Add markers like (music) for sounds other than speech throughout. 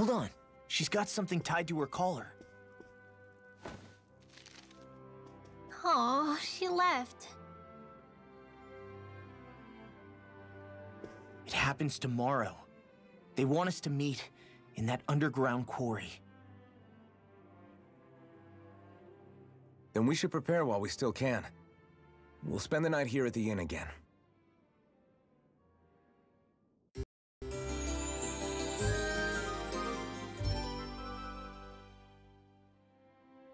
Hold on. She's got something tied to her collar. Oh, she left. It happens tomorrow. They want us to meet in that underground quarry. Then we should prepare while we still can. We'll spend the night here at the inn again.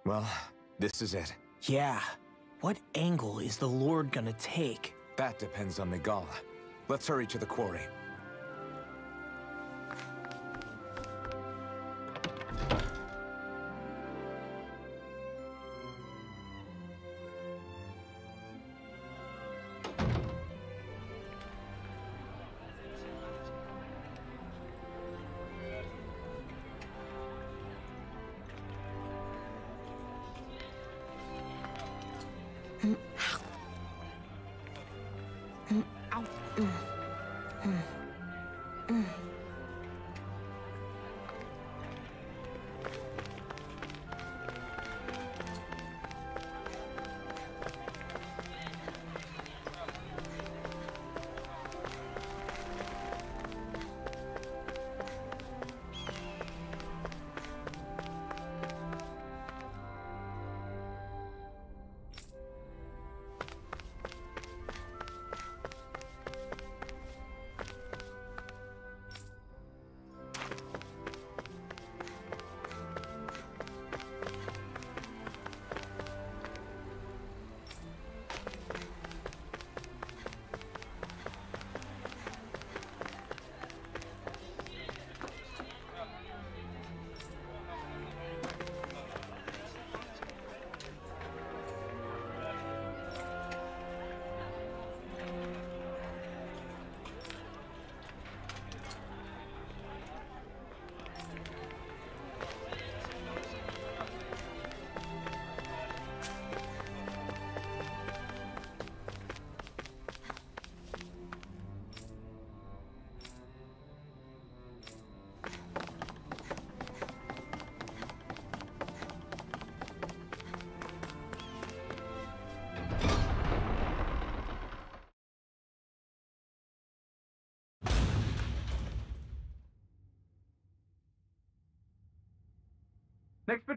Well, this is it. Yeah. What angle is the Lord gonna take? That depends on Miguel. Let's hurry to the quarry.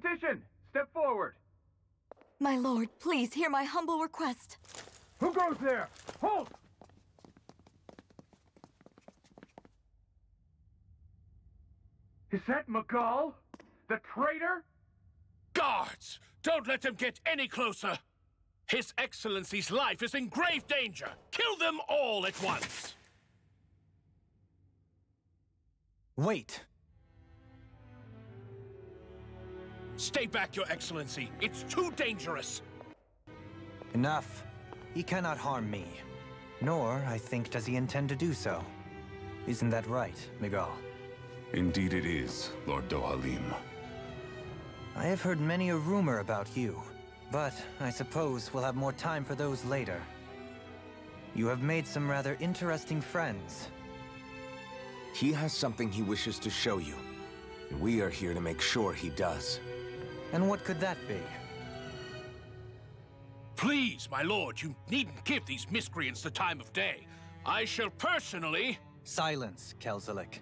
Petition! Step forward! My lord, please hear my humble request. Who goes there? Halt! Is that Miguel? The traitor? Guards! Don't let them get any closer! His Excellency's life is in grave danger! Kill them all at once! Wait! Stay back, Your Excellency. It's too dangerous. Enough. He cannot harm me. Nor, I think, does he intend to do so. Isn't that right, Miguel? Indeed it is, Lord Dohalim. I have heard many a rumor about you, but I suppose we'll have more time for those later. You have made some rather interesting friends. He has something he wishes to show you. And we are here to make sure he does. And what could that be? Please, my lord, you needn't give these miscreants the time of day. I shall personally... Silence, Kelzelik.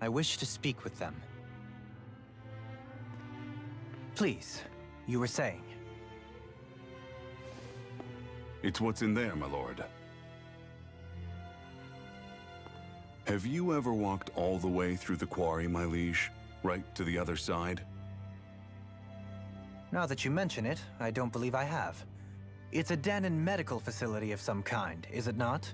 I wish to speak with them. Please, you were saying. It's what's in there, my lord. Have you ever walked all the way through the quarry, my liege? Right to the other side? Now that you mention it, I don't believe I have. It's a Dahnan medical facility of some kind, is it not?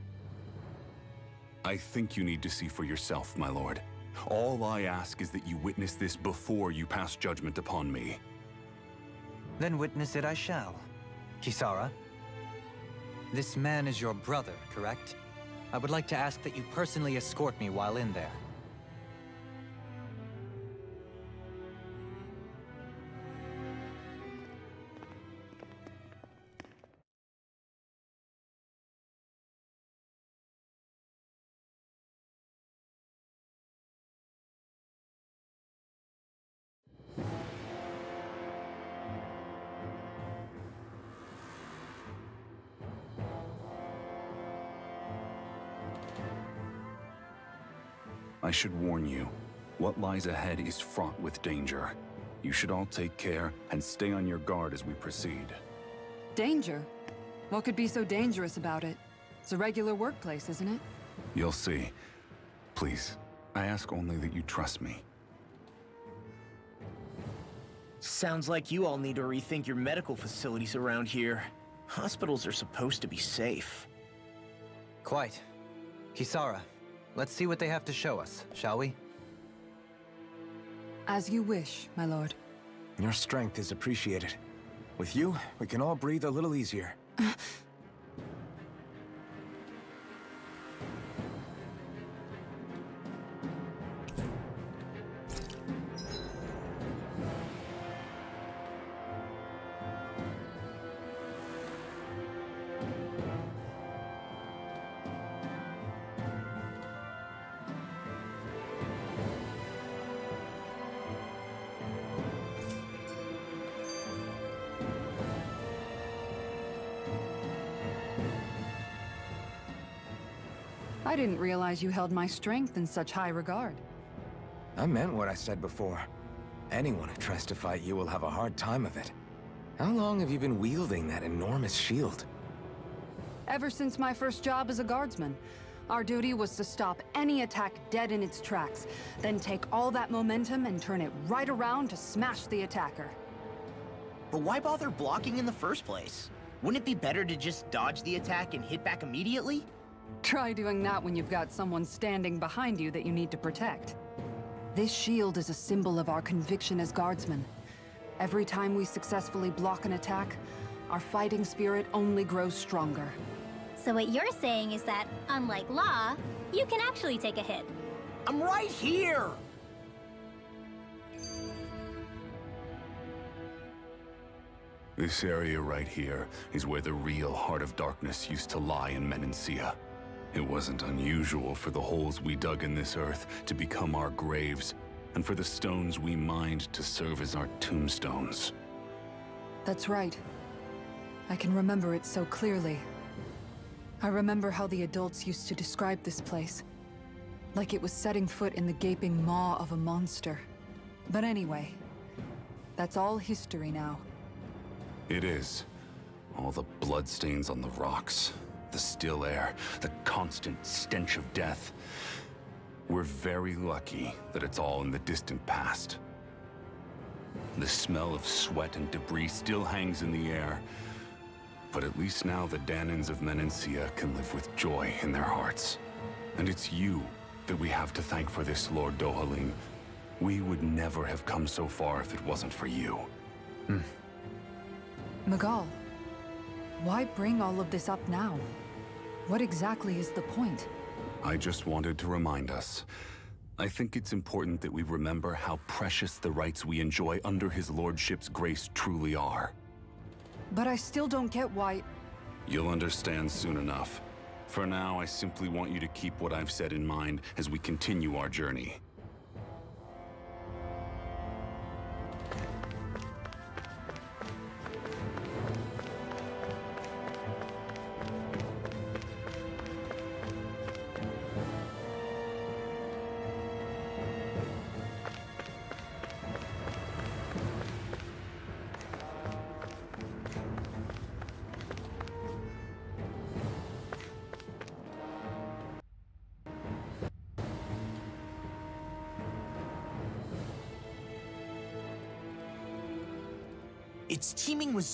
I think you need to see for yourself, my lord. All I ask is that you witness this before you pass judgment upon me. Then witness it I shall. Kisara, this man is your brother, correct? I would like to ask that you personally escort me while in there. I should warn you, what lies ahead is fraught with danger. You should all take care and stay on your guard as we proceed. Danger? What could be so dangerous about it? It's a regular workplace, isn't it? You'll see. Please, I ask only that you trust me. Sounds like you all need to rethink your medical facilities around here. Hospitals are supposed to be safe. Quite. Kisara, let's see what they have to show us, shall we? As you wish, my lord. Your strength is appreciated. With you, we can all breathe a little easier. (laughs) didn't realize you held my strength in such high regard. I meant what I said before. Anyone who tries to fight you will have a hard time of it. How long have you been wielding that enormous shield? Ever since my first job as a guardsman, our duty was to stop any attack dead in its tracks, then take all that momentum and turn it right around to smash the attacker. But why bother blocking in the first place? Wouldn't it be better to just dodge the attack and hit back immediately? Try doing that when you've got someone standing behind you that you need to protect. This shield is a symbol of our conviction as guardsmen. Every time we successfully block an attack, our fighting spirit only grows stronger. So what you're saying is that, unlike Law, you can actually take a hit. I'm right here! This area right here is where the real Heart of Darkness used to lie in Menancia. It wasn't unusual for the holes we dug in this earth to become our graves, and for the stones we mined to serve as our tombstones. That's right. I can remember it so clearly. I remember how the adults used to describe this place. Like it was setting foot in the gaping maw of a monster. But anyway, that's all history now. It is. All the bloodstains on the rocks, the still air, the constant stench of death. We're very lucky that it's all in the distant past. The smell of sweat and debris still hangs in the air. But at least now the Dahnans of Menancia can live with joy in their hearts. And it's you that we have to thank for this, Lord Dohalim. We would never have come so far if it wasn't for you. Hmm. Miguel, why bring all of this up now? What exactly is the point? I just wanted to remind us. I think it's important that we remember how precious the rights we enjoy under his lordship's grace truly are. But I still don't get why... You'll understand soon enough. For now, I simply want you to keep what I've said in mind as we continue our journey.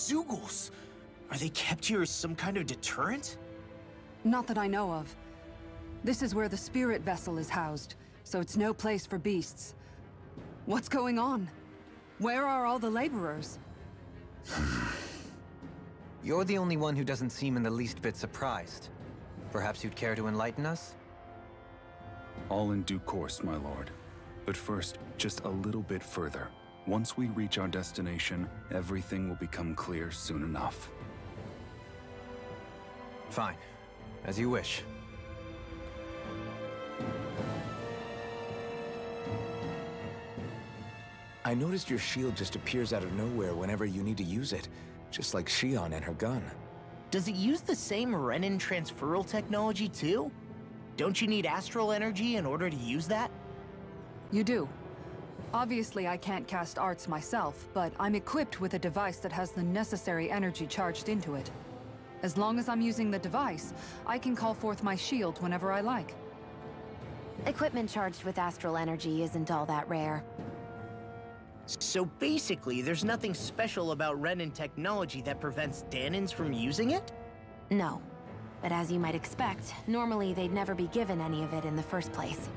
Teeming. Are they kept here as some kind of deterrent? Not that I know of. This is where the spirit vessel is housed, so it's no place for beasts. What's going on? Where are all the laborers? (sighs) You're the only one who doesn't seem in the least bit surprised. Perhaps you'd care to enlighten us? All in due course, my lord. But first, just a little bit further. Once we reach our destination, everything will become clear soon enough. Fine. As you wish. I noticed your shield just appears out of nowhere whenever you need to use it, just like Shionne and her gun. Does it use the same Renan transferal technology too? Don't you need astral energy in order to use that? You do. Obviously, I can't cast arts myself, but I'm equipped with a device that has the necessary energy charged into it. As long as I'm using the device, I can call forth my shield whenever I like. Equipment charged with astral energy isn't all that rare. So basically, there's nothing special about Renan technology that prevents Dahnans from using it? No. But as you might expect, normally they'd never be given any of it in the first place.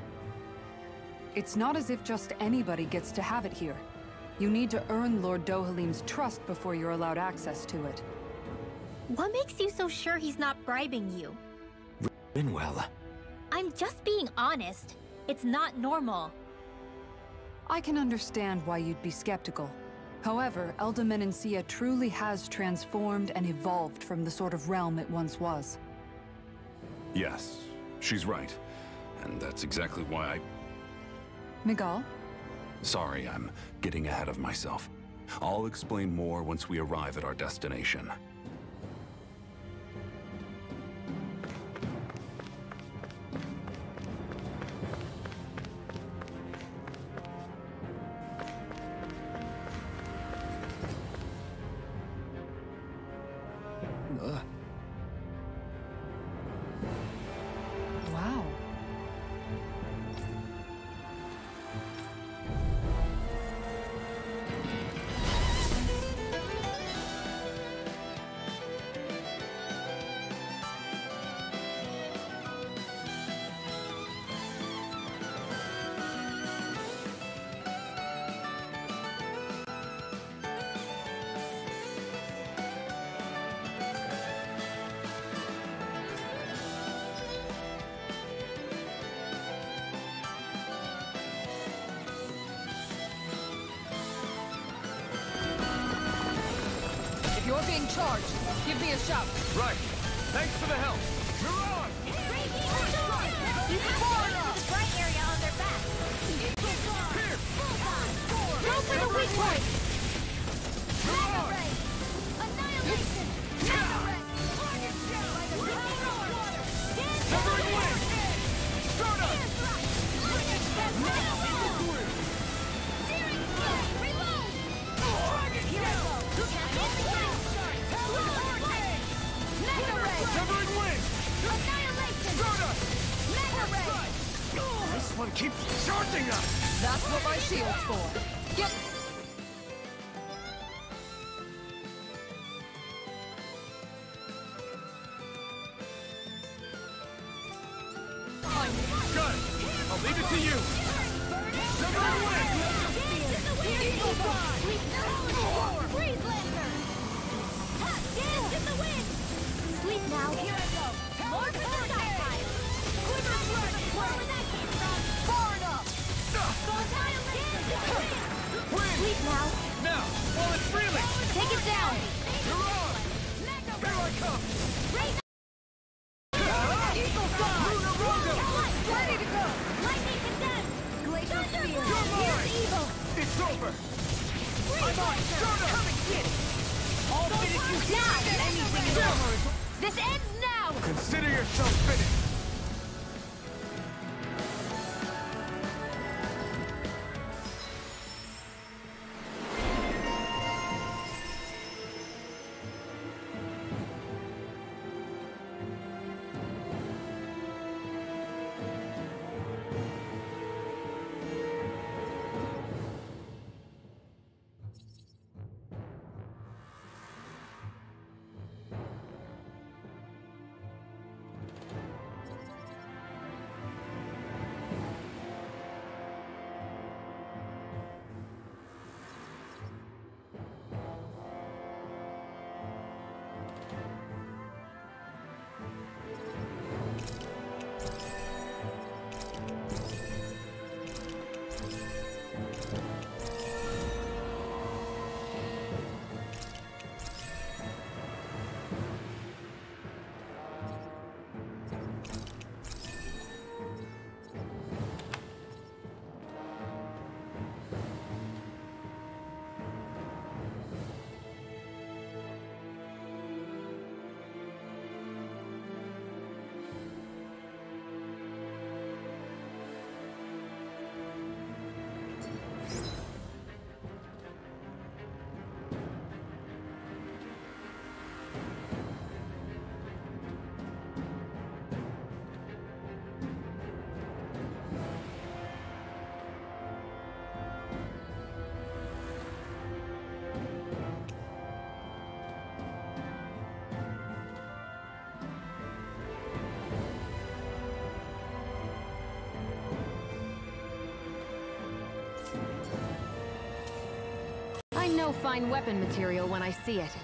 It's not as if just anybody gets to have it here. You need to earn Lord Dohalim's trust before you're allowed access to it. What makes you so sure he's not bribing you? Rinwell. I'm just being honest. It's not normal. I can understand why you'd be skeptical. However, Elde Menancia truly has transformed and evolved from the sort of realm it once was. Yes, she's right. And that's exactly why I... Miguel? Sorry, I'm getting ahead of myself. I'll explain more once we arrive at our destination. You're being charged, give me a shout. Right. Thanks for the help. Mirage! You have to go to the bright area on their back. Go for the weak point! Severing Wing! This one keeps charging us! That's what my shield's for. Know fine weapon material when I see it.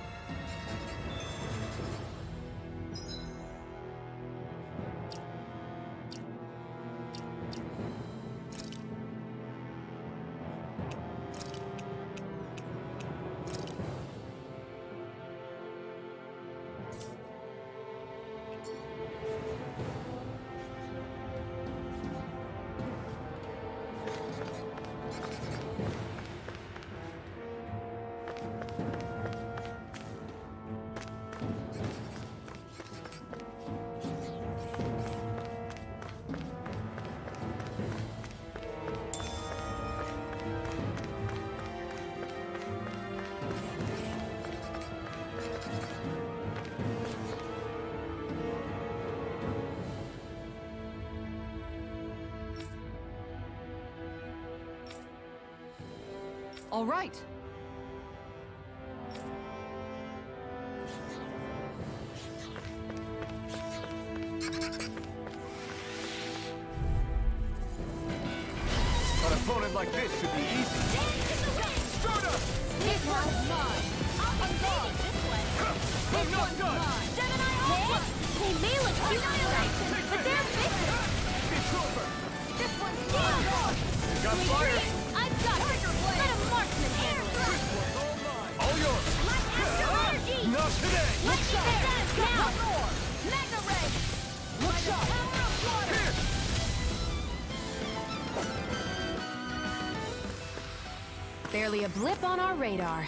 All right. Blip on our radar.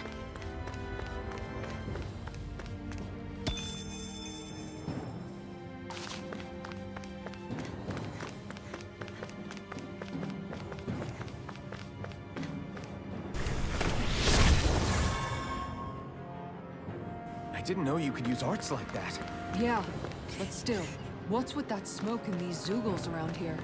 I didn't know you could use arts like that. Yeah, but still, what's with that smoke and these Zeugles around here?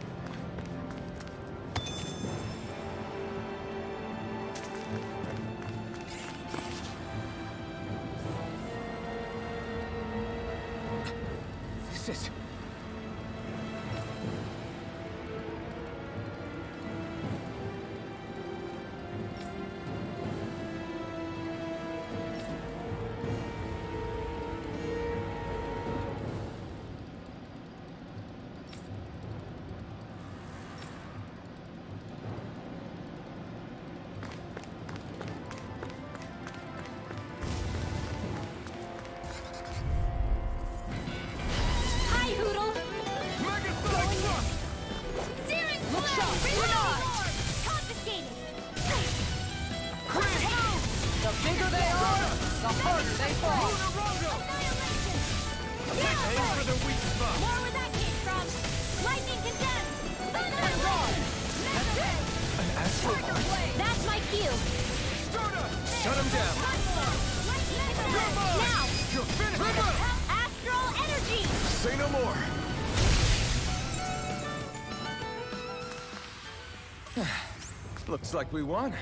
Like we won.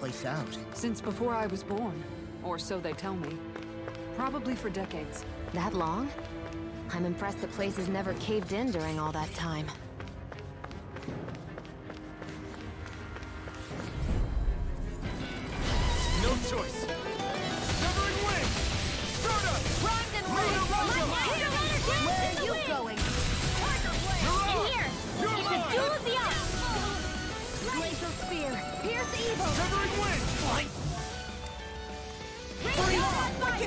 Place out? Since before I was born. Or so they tell me. Probably for decades. That long? I'm impressed the place has never caved in during all that time.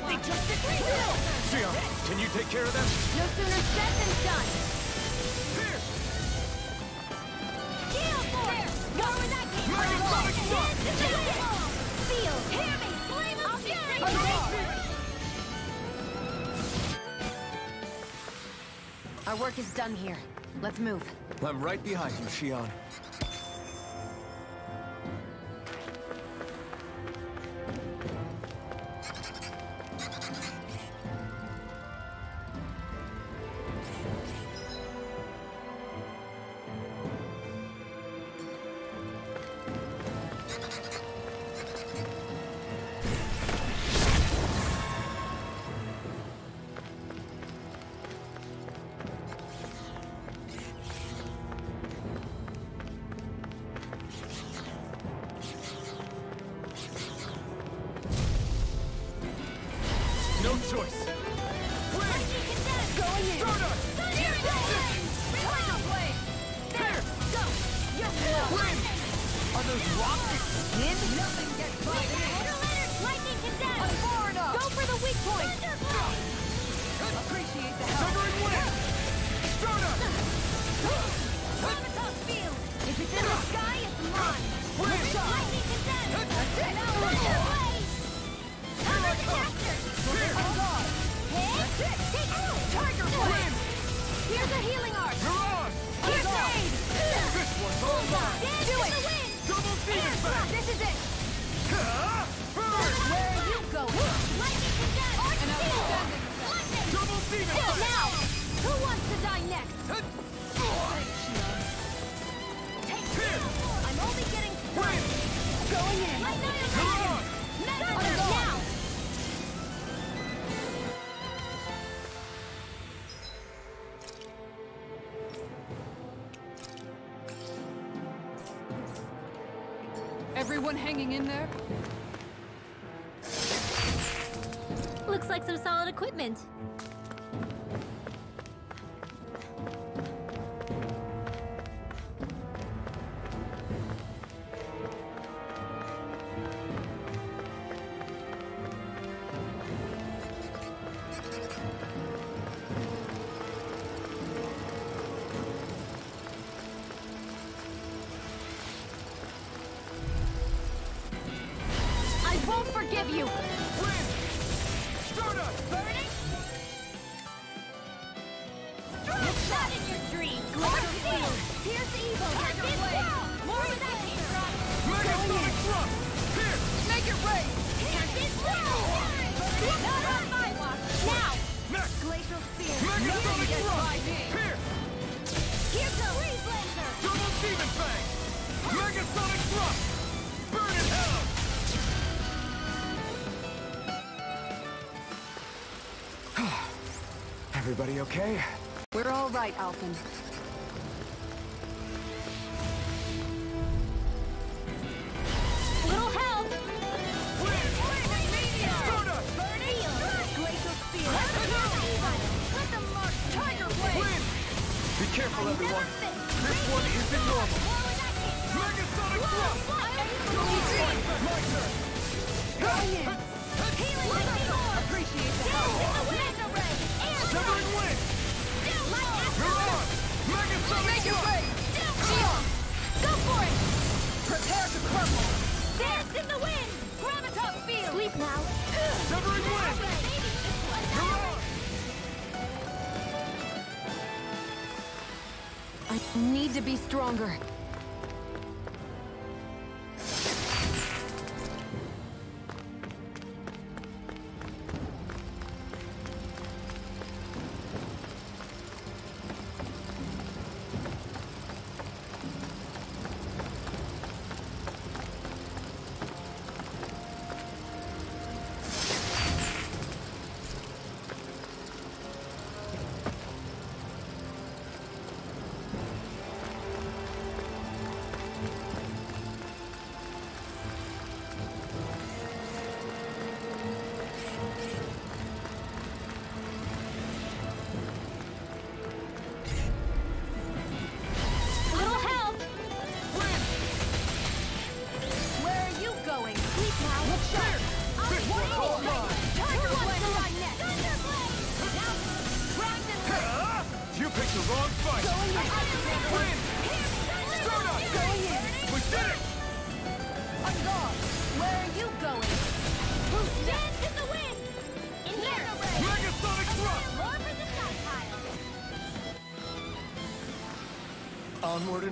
They just sit still? Shionne, can you take care of them? No sooner said than done. Here! Gale Force! Go where that came Dragon from! Sonic Shock! Feel! Hear me! Flame of fury! Our work is done here. Let's move. I'm right behind you, Shionne. Okay? We're all right, Alphen.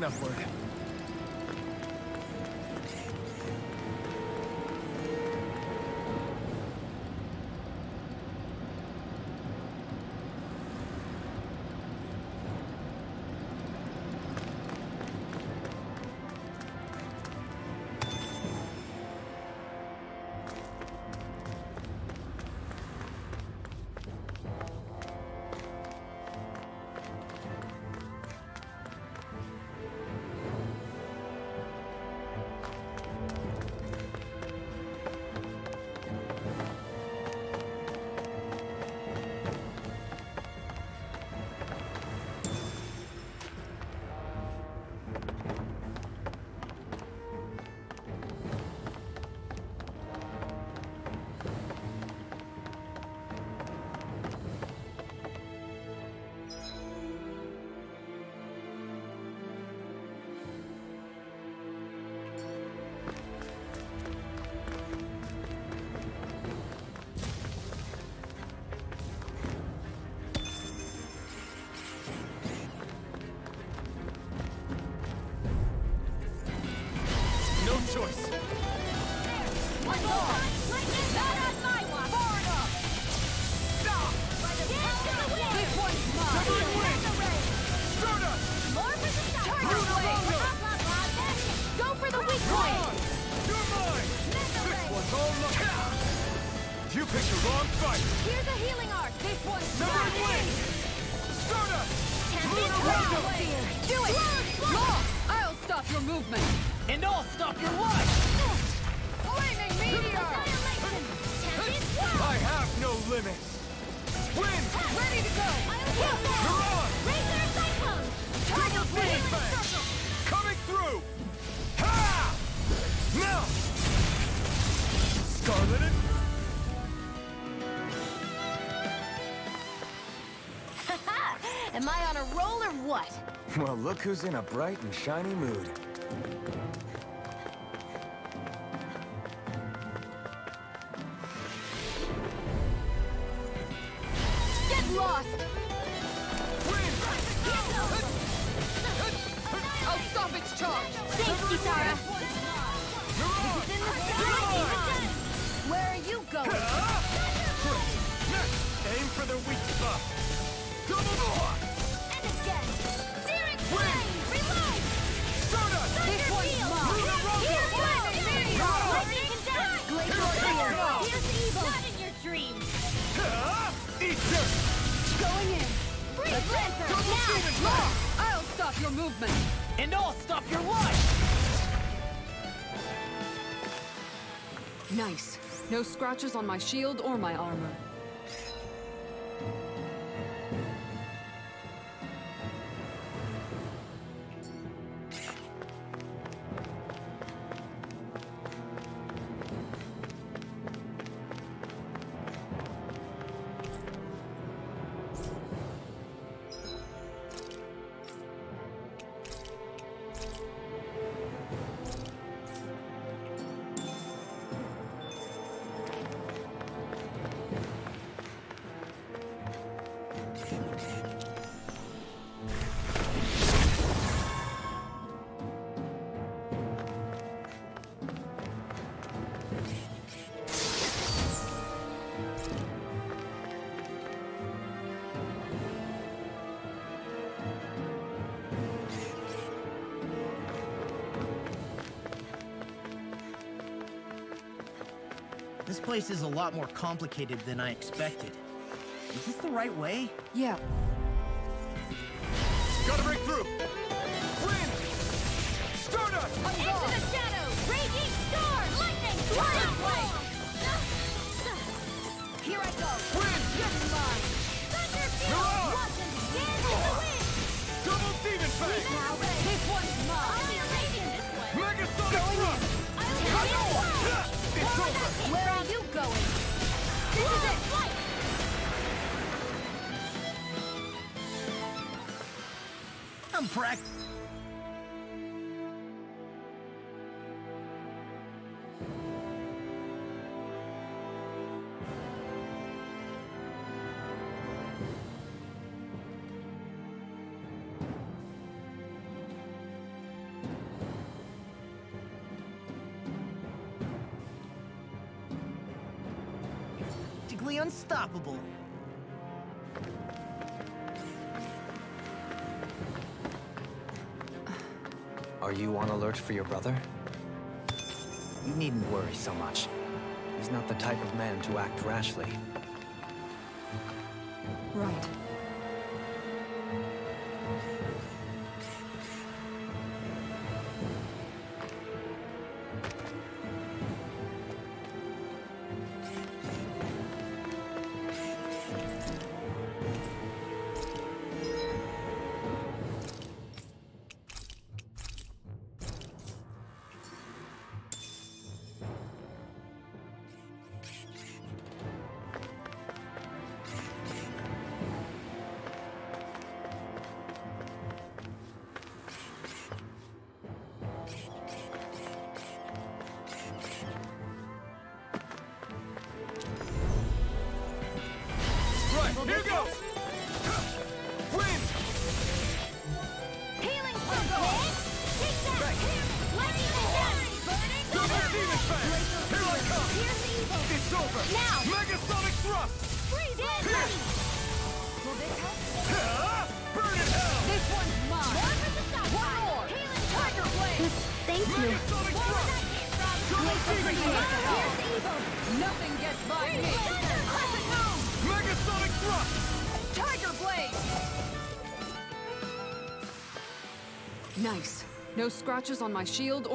Onward and Well, look who's in a bright and shiny mood. Going in! Freeze Lancer! Now! demon blast! I'll stop your movement! And I'll stop your life! Nice. No scratches on my shield or my armor. Place is a lot more complicated than I expected. Is this the right way? Yeah, Gotta break through! Wind! Stardust! Into the shadows! Raging storm! Lightning! Fire blade! Here I go! Wind! Get mine! Thunder You're on! field! Watch and dance in the oh. wind! Double demon fang! Now this one's mine! Annihilation this one! Megasonic thrust! I'll tell you what! It's over! Where are you going? This is it! I'm prac- unstoppable. Are you on alert for your brother? You needn't worry so much. He's not the type of man to act rashly. No scratches on my shield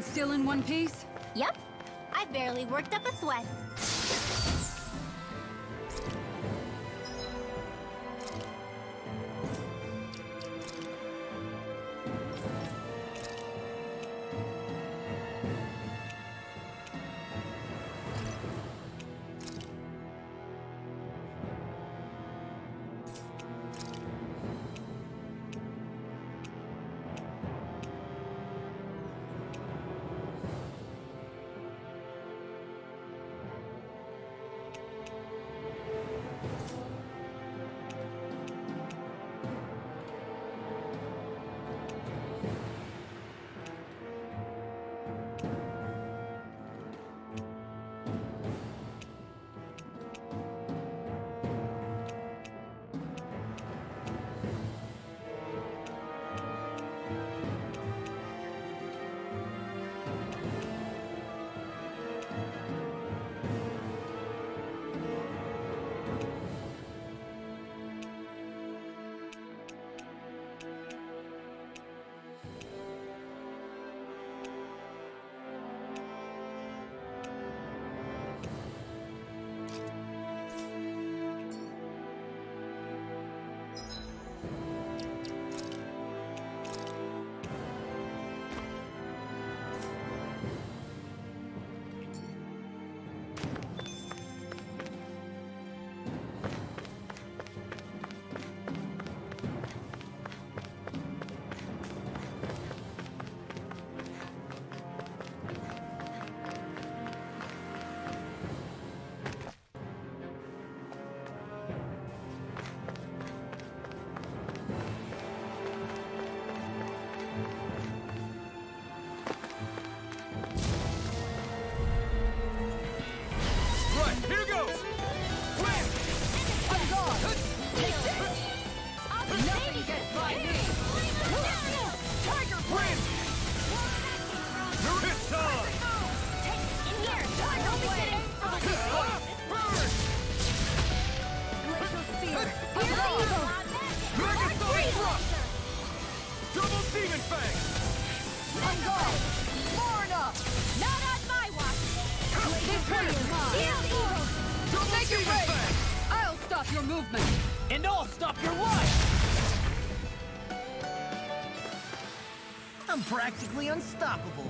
Still in one piece? Yep. I've barely worked up a sweat. practically unstoppable.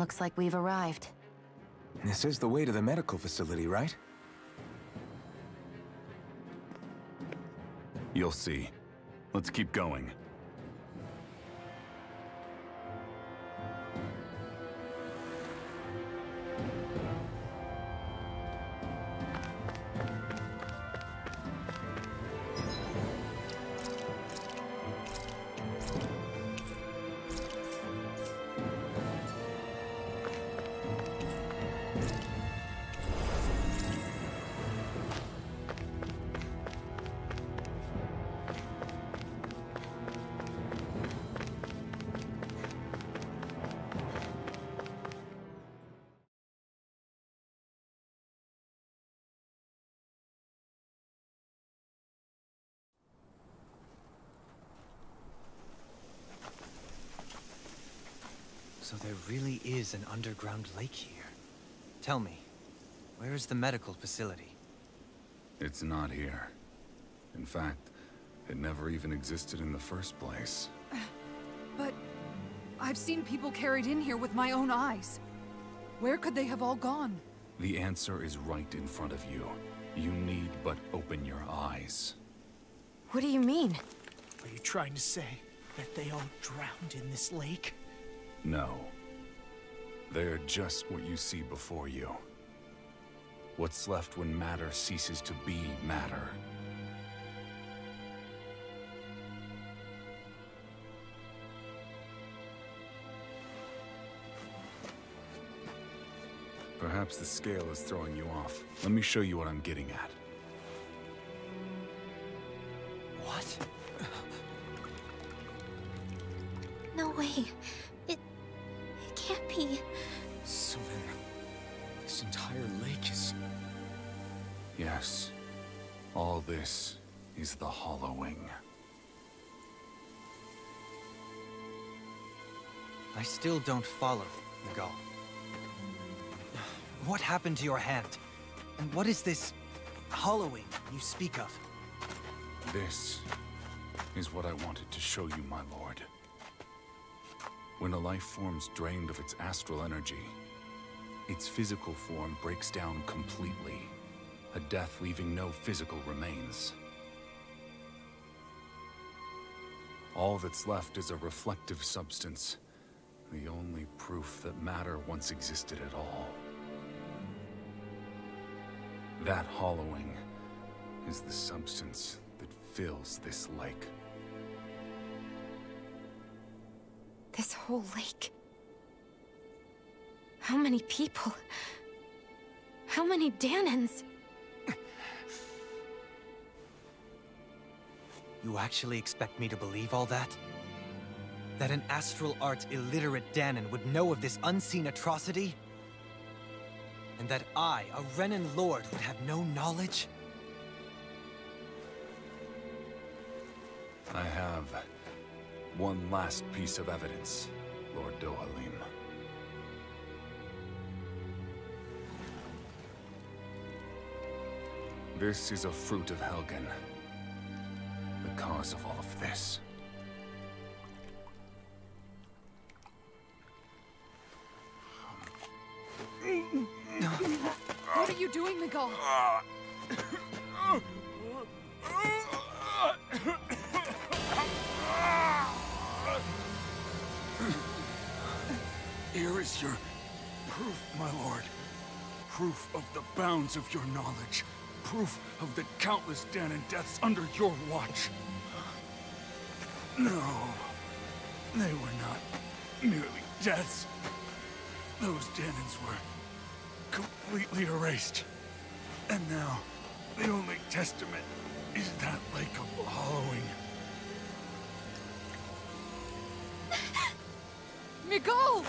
Looks like we've arrived. This is the way to the medical facility, right? You'll see. Let's keep going. Really is an underground lake here. Tell me, where is the medical facility? It's not here. In fact, it never even existed in the first place. (sighs) But I've seen people carried in here with my own eyes. Where could they have all gone? The answer is right in front of you. You need but open your eyes. What do you mean? Are you trying to say that they all drowned in this lake? No. They are just what you see before you. What's left when matter ceases to be matter. Perhaps the scale is throwing you off. Let me show you what I'm getting at. Still don't follow, Nagal. What happened to your hand? And what is this hollowing you speak of? This is what I wanted to show you, my lord. When a life form's drained of its astral energy, its physical form breaks down completely. A death leaving no physical remains. All that's left is a reflective substance. The only proof that matter once existed at all. That hollowing is the substance that fills this lake. This whole lake. How many people? How many Dahnans? You actually expect me to believe all that? That an astral arts illiterate Dahnan would know of this unseen atrocity? And that I, a Renan lord, would have no knowledge? I have one last piece of evidence, Lord Dohalim. This is a fruit of Helgen. The cause of all of this. Doing, Miguel? Here is your proof, my lord. Proof of the bounds of your knowledge. Proof of the countless Dahnan deaths under your watch. No. They were not merely deaths. Those Dahnans were completely erased. And now, the only testament is that lake of hollowing. (gasps) Miguel!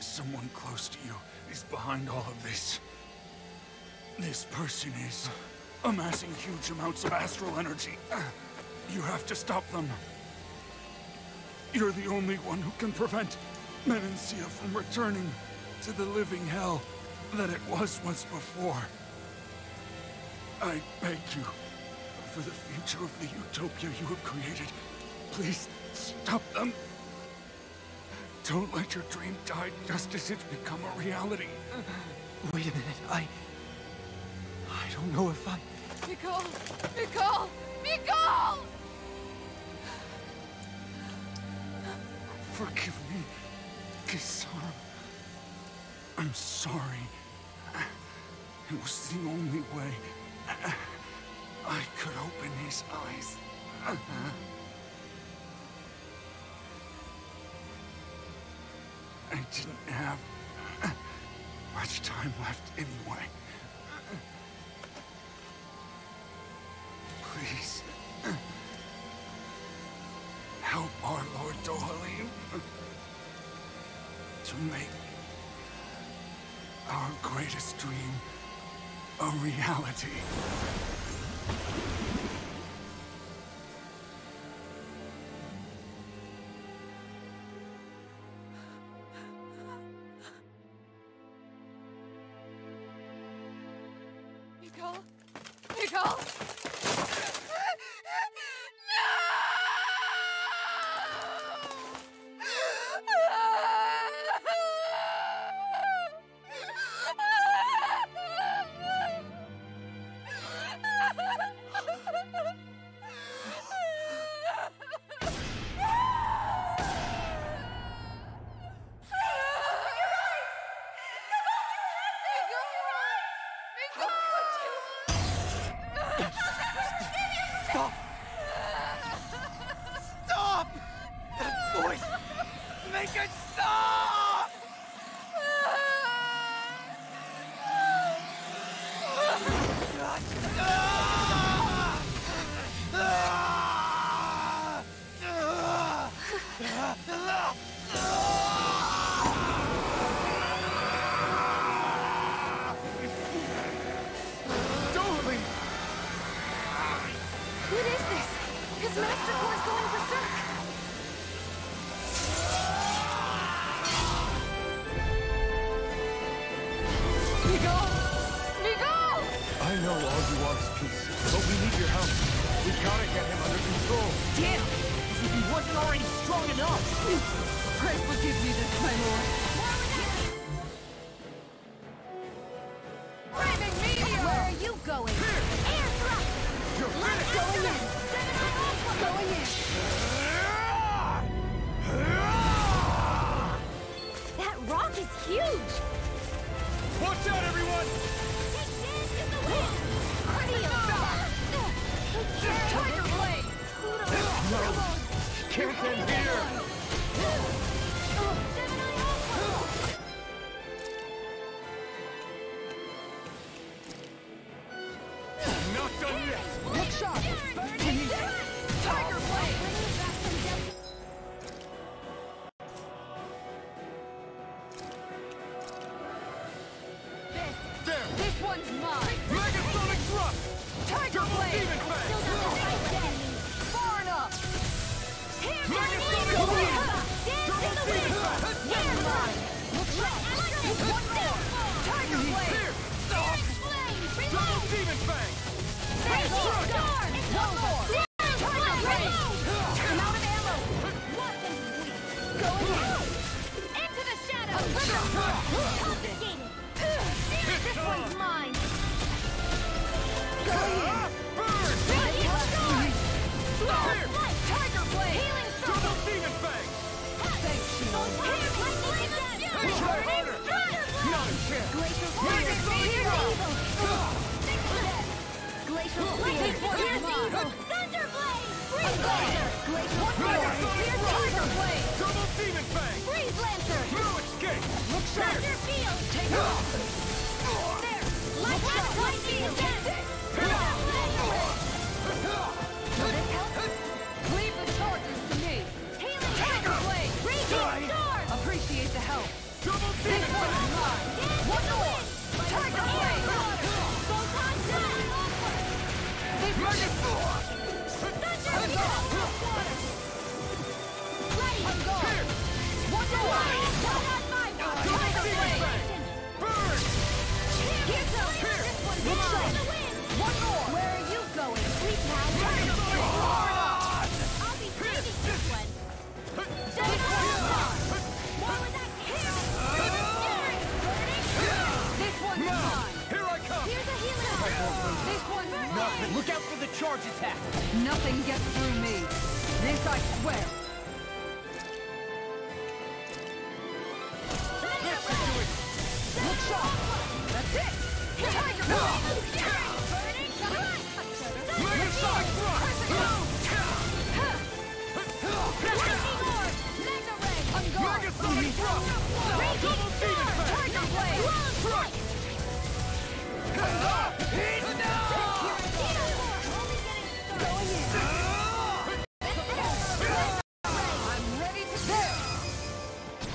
Someone close to you is behind all of this. This person is amassing huge amounts of astral energy. You have to stop them. You're the only one who can prevent Menancia from returning to the living hell that it was once before. I beg you, for the future of the utopia you have created, please stop them. Don't let your dream die just as it's become a reality. Wait a minute, I... I don't know if I... Miguel! Miguel! Miguel! Forgive me, Kisara. I'm sorry. It was the only way I could open his eyes. I didn't have much time left anyway. Please. Help our Lord Dohalim to make our greatest dream a reality. Oh!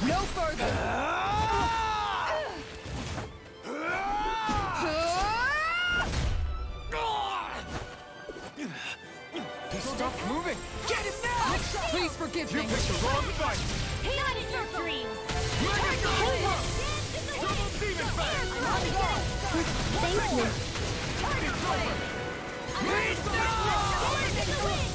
No further! Moving! Get him now! Please forgive you me! You picked the wrong fight! Not in your dreams! Double demon! Thank you! It over! Please, no! Please!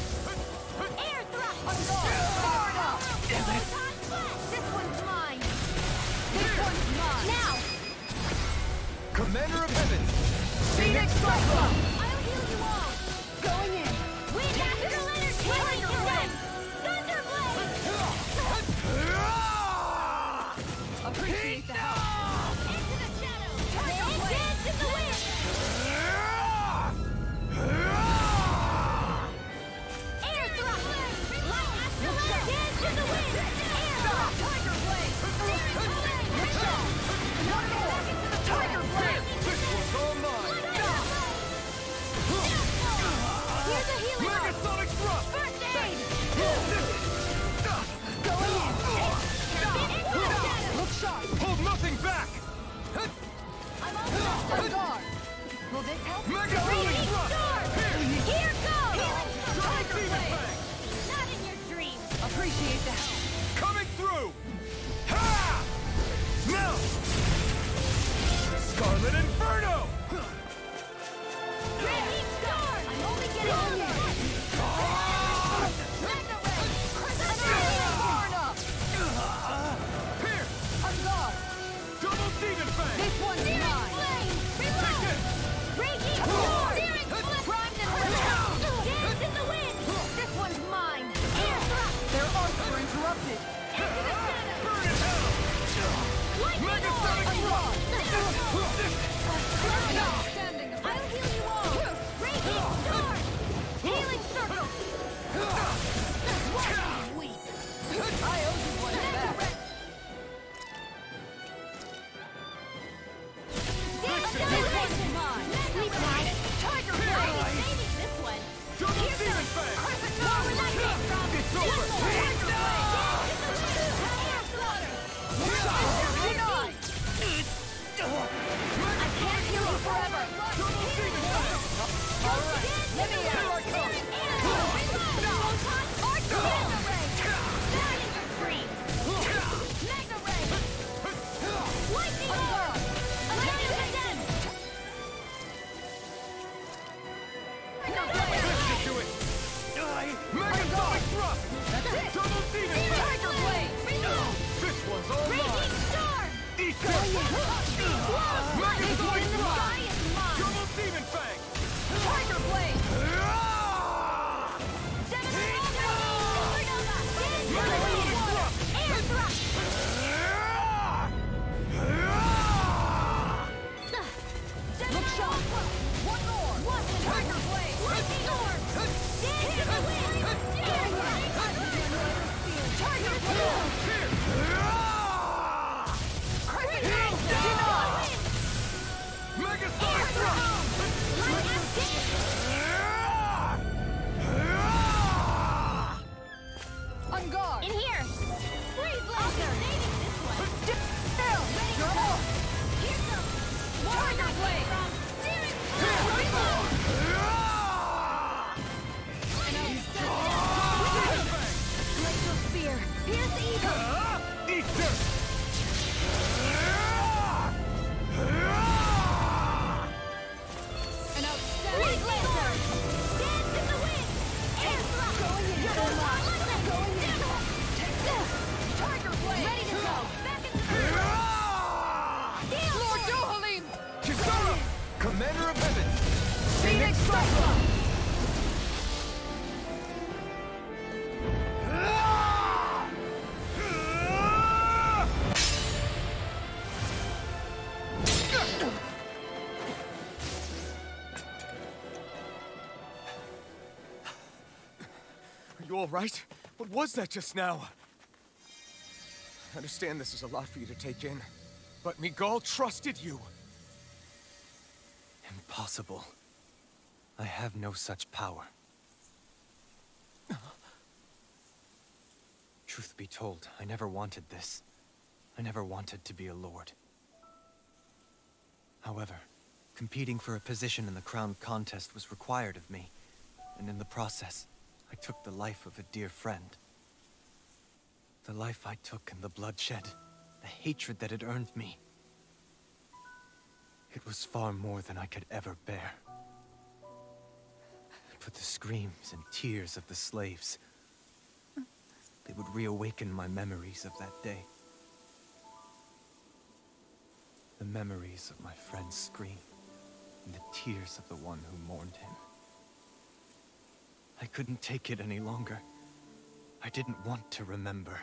Commander of Heaven! Phoenix Cyclone! Mega Not in your dreams! Appreciate the Oh! You alright? What was that just now? I understand this is a lot for you to take in, but Miguel trusted you. Impossible. I have no such power. Truth be told, I never wanted this. I never wanted to be a lord. However, competing for a position in the crown contest was required of me, and in the process, I took the life of a dear friend. The life I took and the bloodshed, the hatred that it earned me. It was far more than I could ever bear. But the screams and tears of the slaves, they would reawaken my memories of that day. The memories of my friend's scream, and the tears of the one who mourned him. I couldn't take it any longer. I didn't want to remember.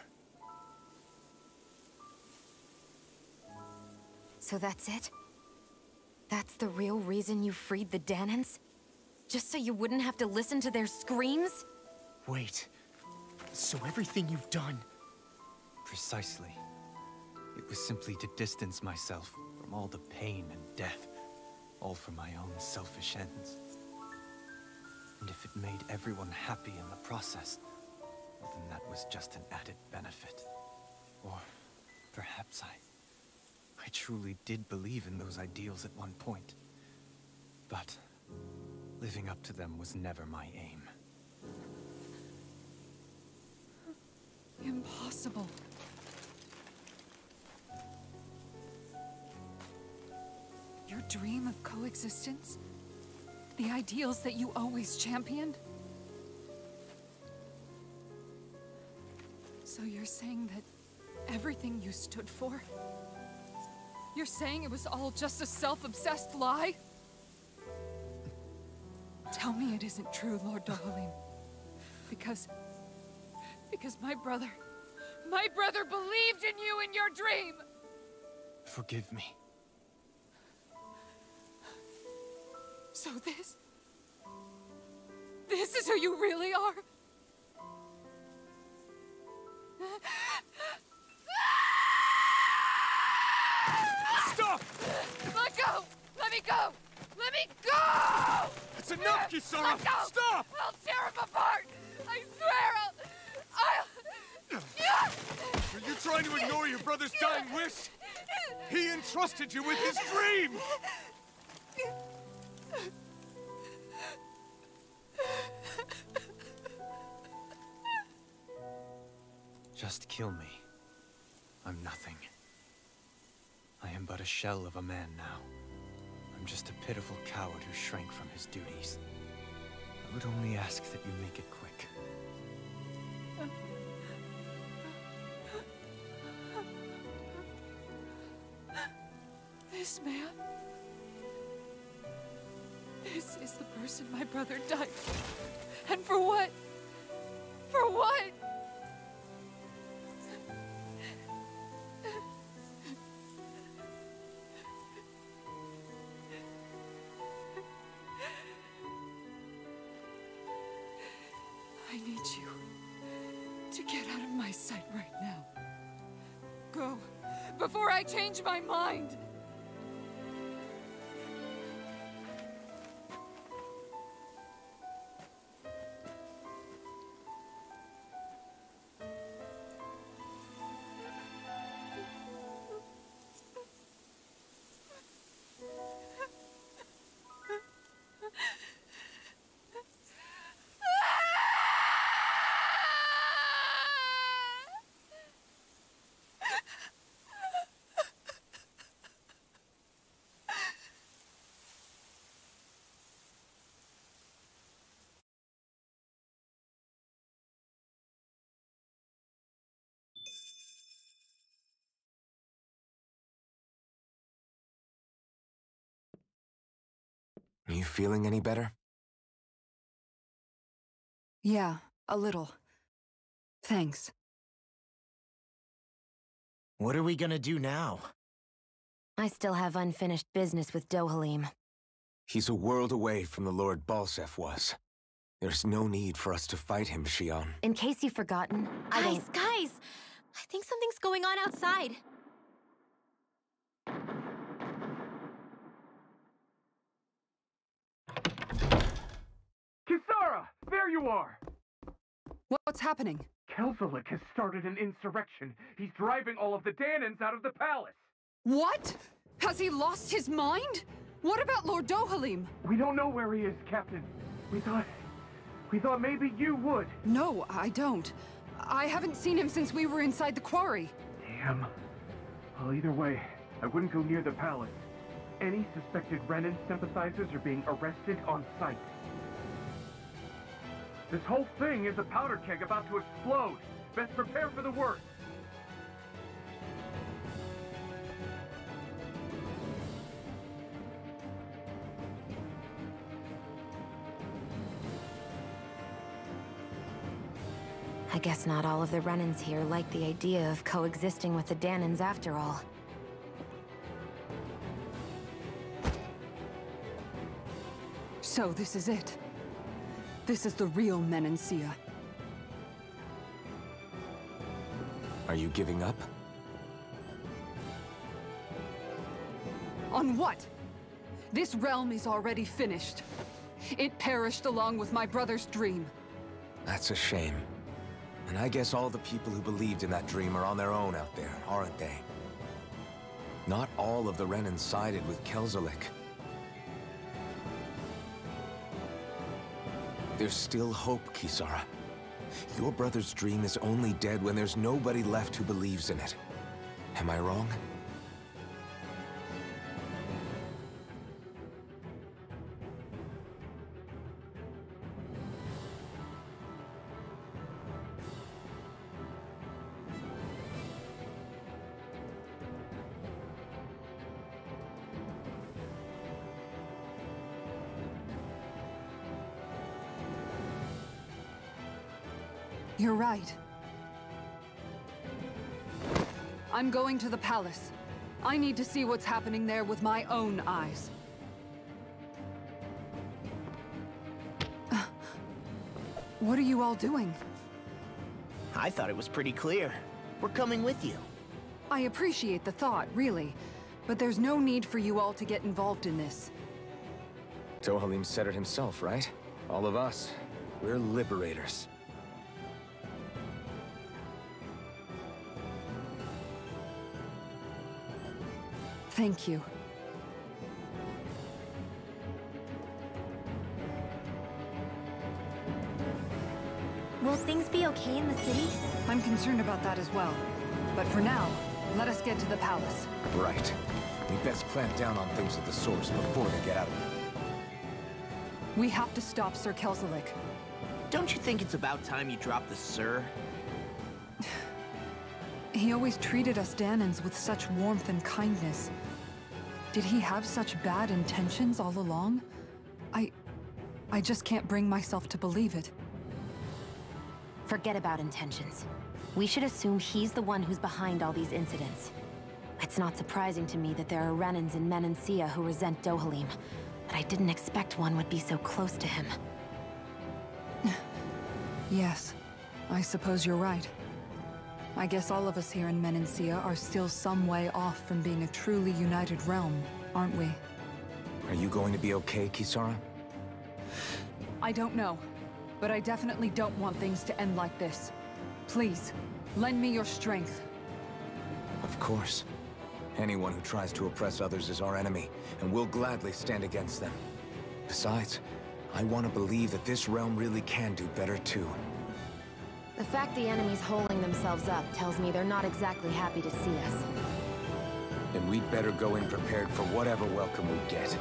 So that's it? That's the real reason you freed the Dahnans? Just so you wouldn't have to listen to their screams? Wait. So everything you've done... Precisely. It was simply to distance myself from all the pain and death, all for my own selfish ends. And if it made everyone happy in the process, well, then that was just an added benefit. Or perhaps I... I truly did believe in those ideals at one point. But living up to them was never my aim. Impossible. Your dream of coexistence? The ideals that you always championed? So you're saying that everything you stood for? You're saying it was all just a self-obsessed lie? Tell me it isn't true, Lord Dohalim. Because... Because my brother... My brother believed in you in your dream! Forgive me. So this... This is who you really are? Stop! Let go! Let me go! Let me go! It's enough, Kisara! Let go! Stop! I'll tear him apart! I swear I'll... I'll... Are you trying to ignore your brother's dying wish? He entrusted you with his dream! Just kill me. I'm nothing. I am but a shell of a man now. I'm just a pitiful coward who shrank from his duties. I would only ask that you make it quick. This man... This is the person my brother died for. And for what? For what? I need you to get out of my sight right now. Go, before I change my mind! Feeling any better? Yeah, a little. Thanks. What are we gonna do now? I still have unfinished business with Dohalim. He's a world away from the Lord Balseph was. There's no need for us to fight him, Shionne. In case you've forgotten, I Guys, don't... guys! I think something's going on outside. Kisara! There you are! What's happening? Kelzelik has started an insurrection. He's driving all of the Dahnans out of the palace. What? Has he lost his mind? What about Lord Dohalim? We don't know where he is, Captain. We thought... We thought maybe you would. No, I don't. I haven't seen him since we were inside the quarry. Damn. Well, either way, I wouldn't go near the palace. Any suspected Renan sympathizers are being arrested on sight. This whole thing is a powder keg about to explode. Best prepare for the worst. I guess not all of the Renans here like the idea of coexisting with the Dahnans after all. So this is it. This is the real Menancia. Are you giving up? On what? This realm is already finished. It perished along with my brother's dream. That's a shame. And I guess all the people who believed in that dream are on their own out there, aren't they? Not all of the Renan sided with Kelzelik. There's still hope, Kisara. Your brother's dream is only dead when there's nobody left who believes in it. Am I wrong? Going to the palace. I need to see what's happening there with my own eyes. (sighs) What are you all doing? I thought it was pretty clear. We're coming with you. I appreciate the thought, really. But there's no need for you all to get involved in this. Dohalim said it himself, right? All of us. We're liberators. Thank you. Will things be okay in the city? I'm concerned about that as well. But for now, let us get to the palace. Right. We best clamp down on things at the source before they get out of it. We have to stop Sir Kelzelik. Don't you think it's about time you dropped the sir? (sighs) He always treated us Dahnans with such warmth and kindness. Did he have such bad intentions all along? I... I just can't bring myself to believe it. Forget about intentions. We should assume he's the one who's behind all these incidents. It's not surprising to me that there are Renans in Menancia who resent Dohalim, but I didn't expect one would be so close to him. (sighs) Yes, I suppose you're right. I guess all of us here in Menancia are still some way off from being a truly united realm, aren't we? Are you going to be okay, Kisara? I don't know, but I definitely don't want things to end like this. Please, lend me your strength. Of course. Anyone who tries to oppress others is our enemy, and we'll gladly stand against them. Besides, I want to believe that this realm really can do better too. The fact the enemy's holding themselves up tells me they're not exactly happy to see us. Then we'd better go in prepared for whatever welcome we get.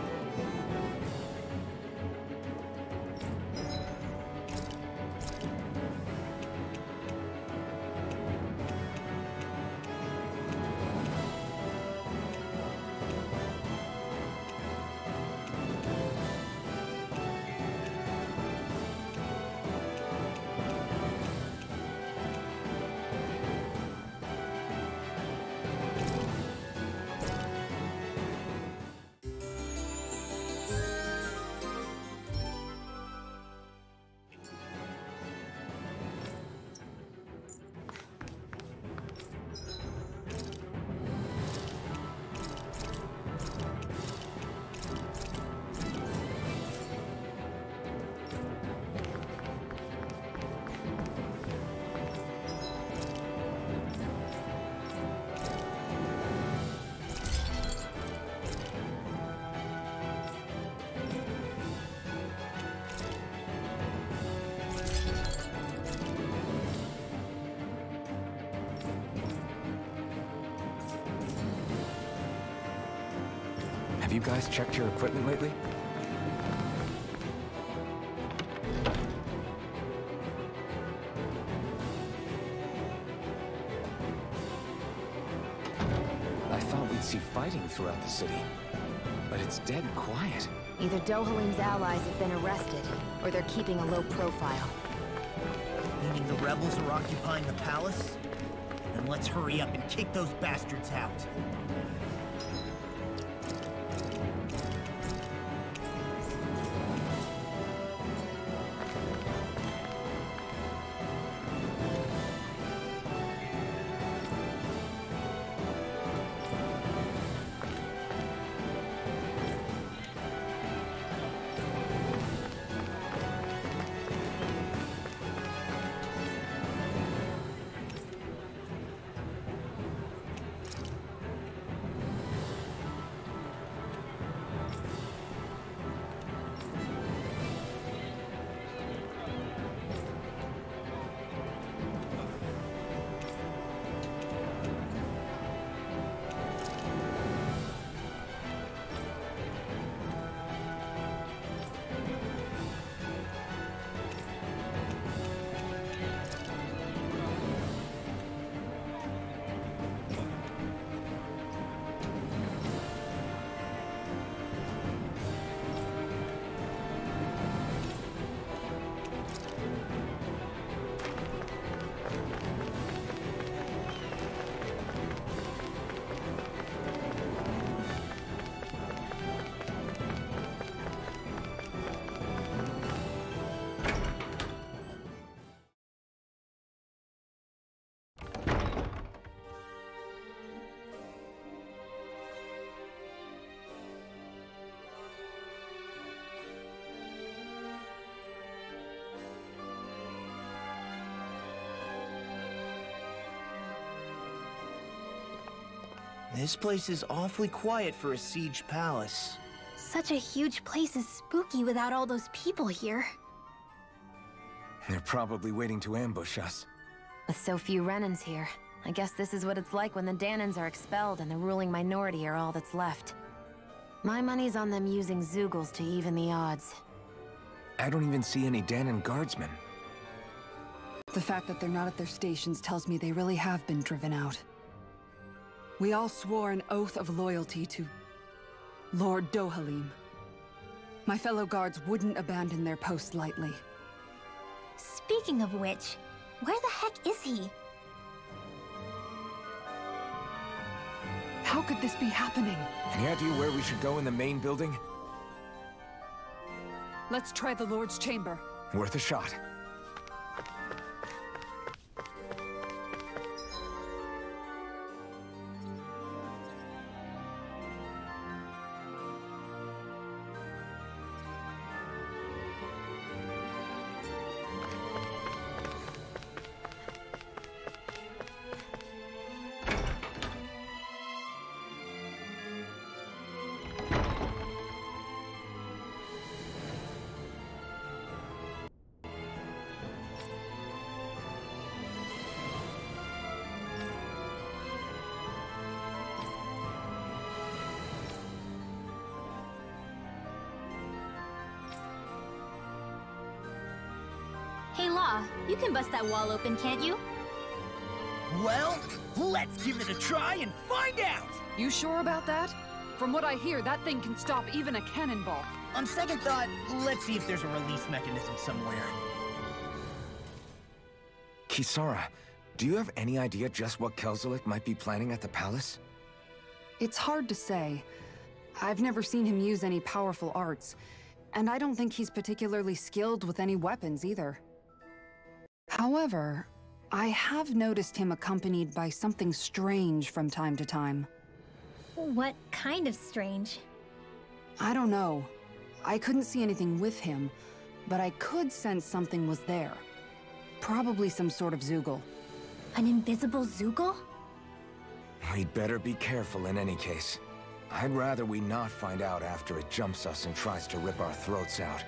Dohalim's allies have been arrested, or they're keeping a low profile. Meaning the rebels are occupying the palace? Then let's hurry up and kick those bastards out. This place is awfully quiet for a siege palace. Such a huge place is spooky without all those people here. They're probably waiting to ambush us. With so few Renans here, I guess this is what it's like when the Dahnans are expelled and the ruling minority are all that's left. My money's on them using Zeugles to even the odds. I don't even see any Dahnan guardsmen. The fact that they're not at their stations tells me they really have been driven out. We all swore an oath of loyalty to Lord Dohalim. My fellow guards wouldn't abandon their post lightly. Speaking of which, where the heck is he? How could this be happening? Any idea where we should go in the main building? Let's try the Lord's chamber. Worth a shot. Bust that wall open, can't you? Well, let's give it a try and find out! You sure about that? From what I hear, that thing can stop even a cannonball. On second thought, let's see if there's a release mechanism somewhere. Kisara, do you have any idea just what Kelzelik might be planning at the palace? It's hard to say. I've never seen him use any powerful arts, and I don't think he's particularly skilled with any weapons either. However, I have noticed him accompanied by something strange from time to time. What kind of strange? I don't know. I couldn't see anything with him, but I could sense something was there. Probably some sort of Zeugle. An invisible Zeugle? We'd better be careful in any case. I'd rather we not find out after it jumps us and tries to rip our throats out.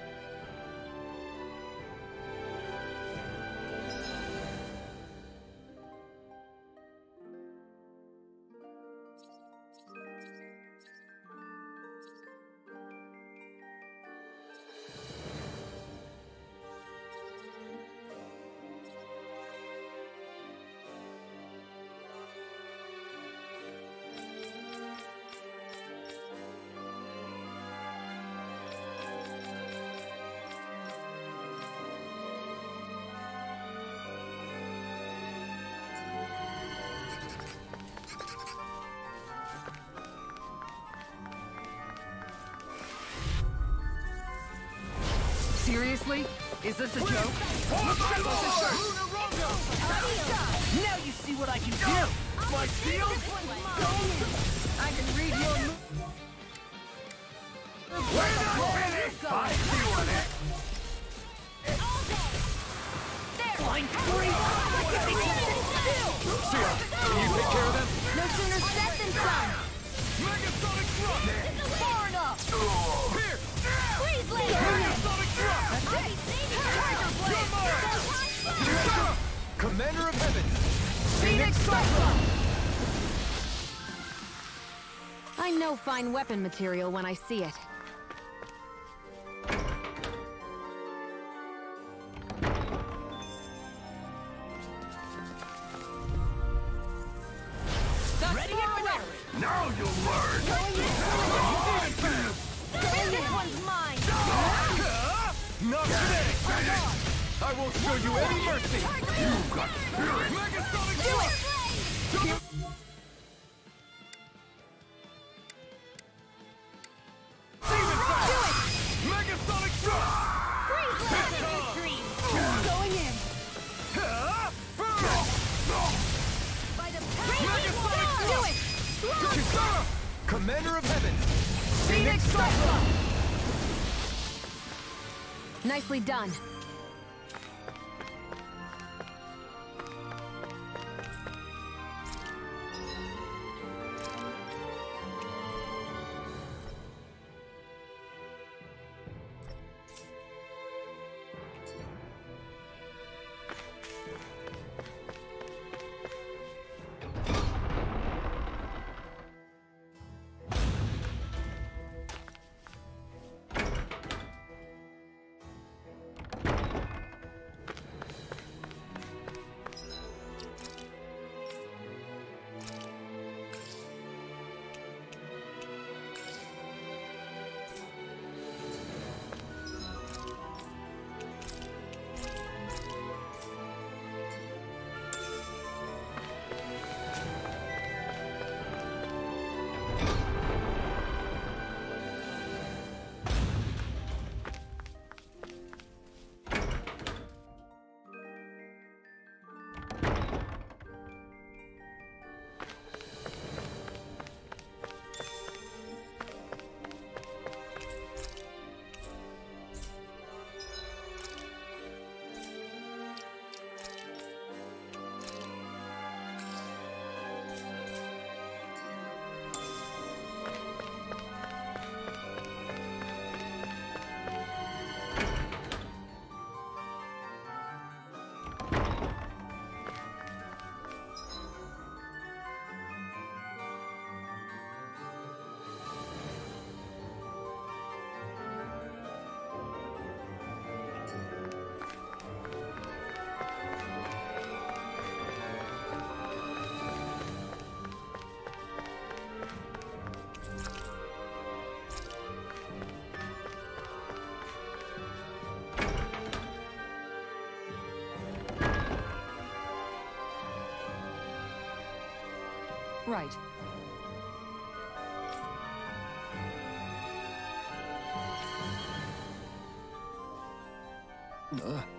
Seriously? Is this a joke? Now you see what I can do! My shield? I can read your We're not finished! I what it Flying free! Sia, can you take care of them? No sooner said than done! Megasonic is far enough! Here! Commander of Heaven! Phoenix Cyclone! I know fine weapon material when I see it. Right. Right.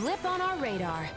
Blip on our radar.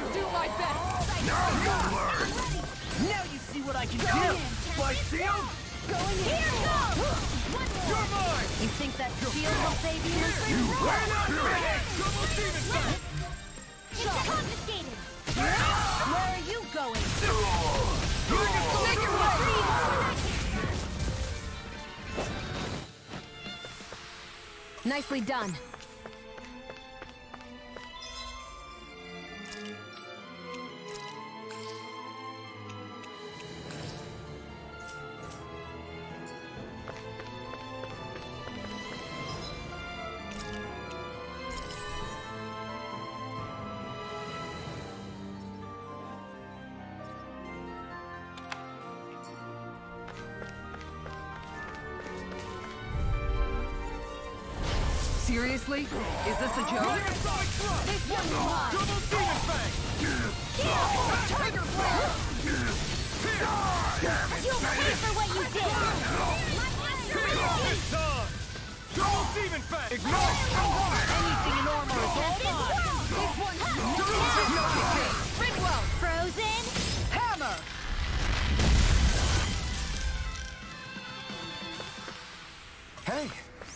I'll do my best. Now you'll learn! Now you see what I can do! My shield! Going in. Here goes. One more. You're mine! You think that shield will save you? We're not finished! Double demon fang! It's confiscated. Where are you going? Make your way. Nicely done.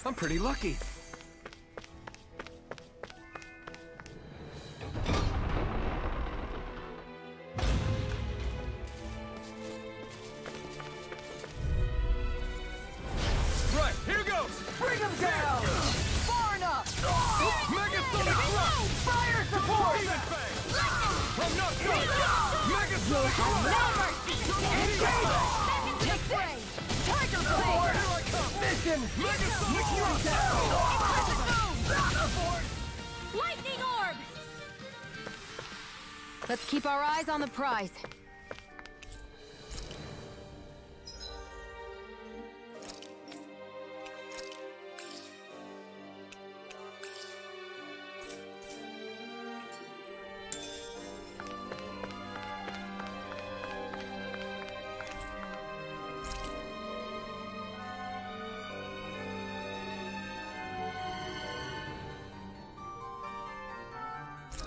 I'm pretty lucky.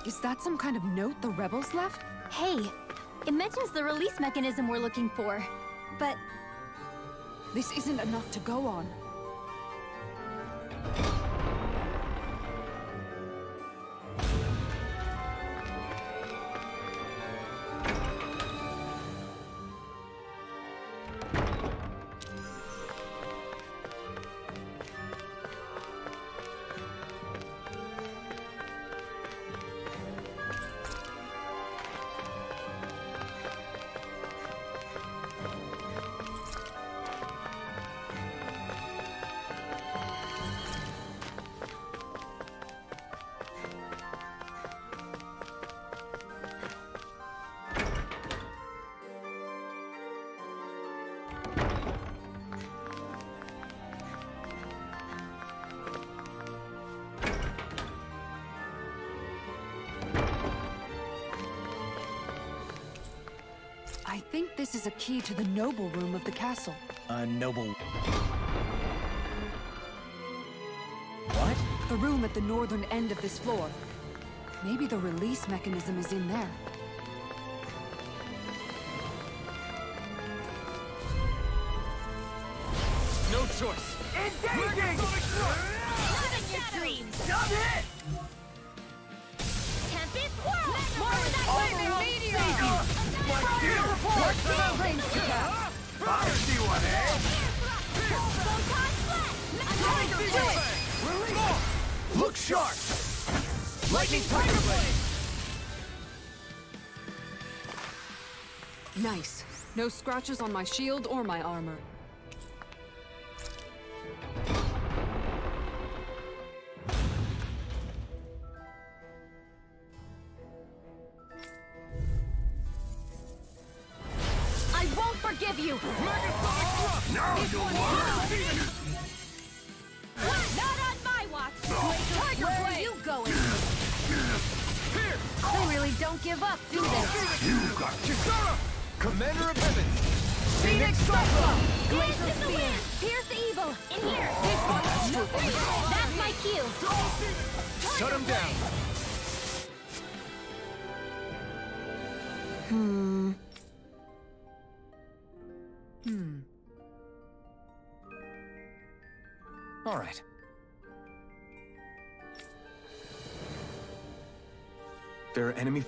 Is that some kind of note the rebels left? Hey, it mentions the release mechanism we're looking for. But This isn't enough to go on. a key to the noble room of the castle. A noble... What? The room at the northern end of this floor. Maybe the release mechanism is in there. No choice. Engaging! Living your dreams! Done it! Tiger Blade! Nice. No scratches on my shield or my armor.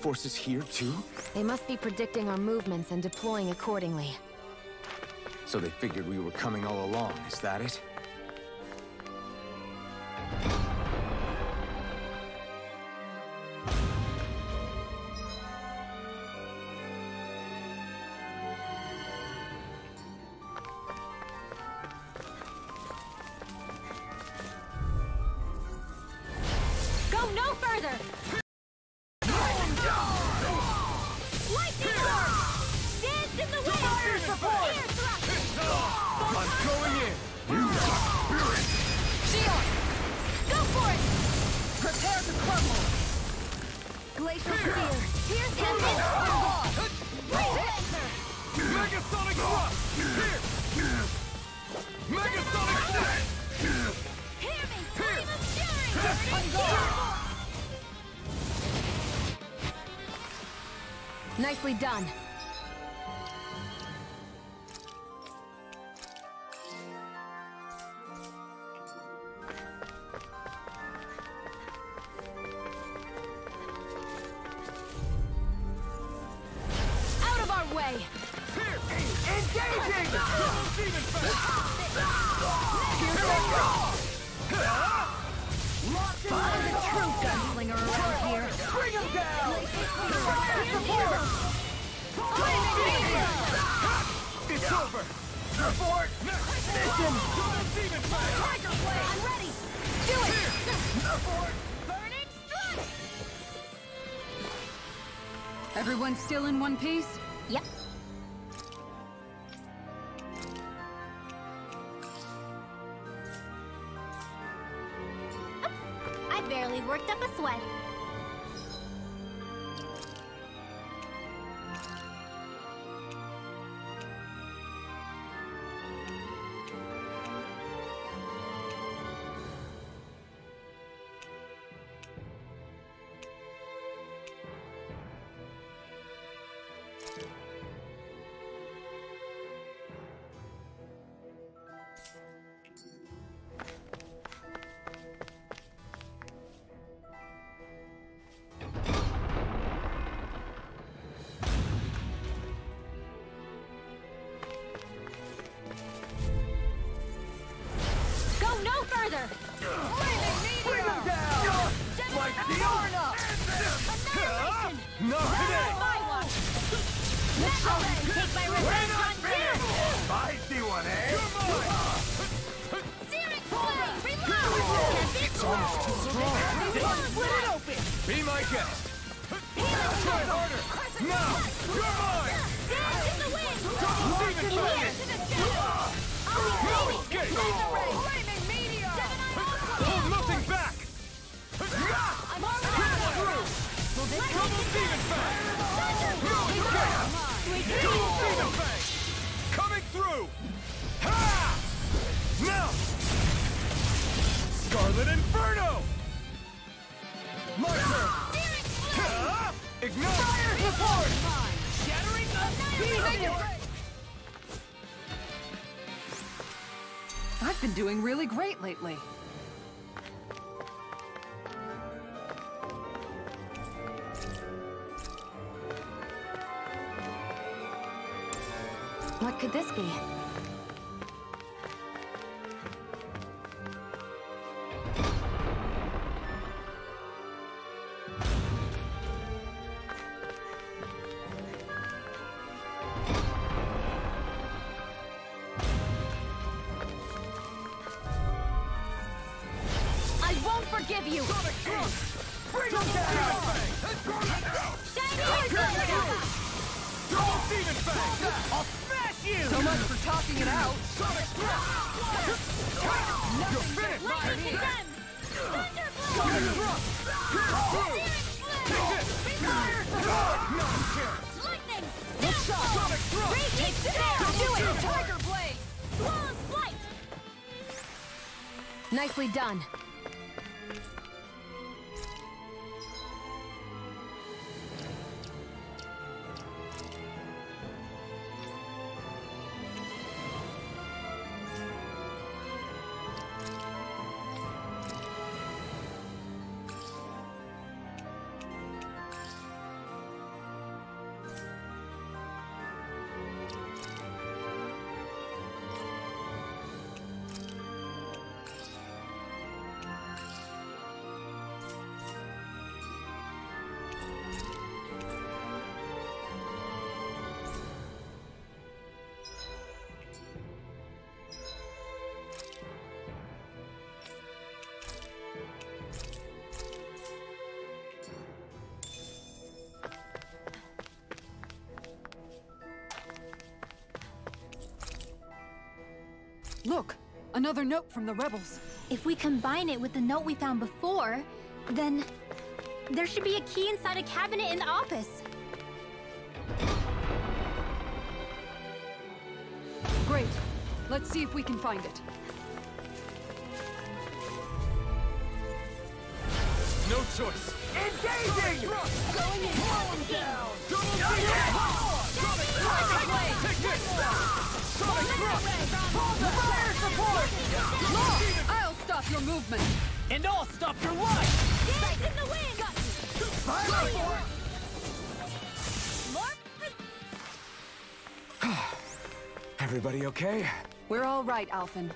forces here, too? They must be predicting our movements and deploying accordingly. So they figured we were coming all along, is that it? Yeah. Could this be? Much for talking it out. Sonic Thrust! You're finished! Lightning! Sonic Thrust! Take this! Fire support! No chance! Lightning! Sonic Thrust! Do it! Tiger Blade! Flawless Flight! Nicely done. Another note from the rebels. If we combine it with the note we found before, then there should be a key inside a cabinet in the office. Great. Let's see if we can find it. No choice! Engaging! Going in. down! Double Demon! Sonic Thrust! Take this! Sonic Thrust! Fire support! Look! I'll stop your movement. And I'll stop your life! Dance in the wind! Fire (sighs) support! Everybody okay? We're all right, Alphen.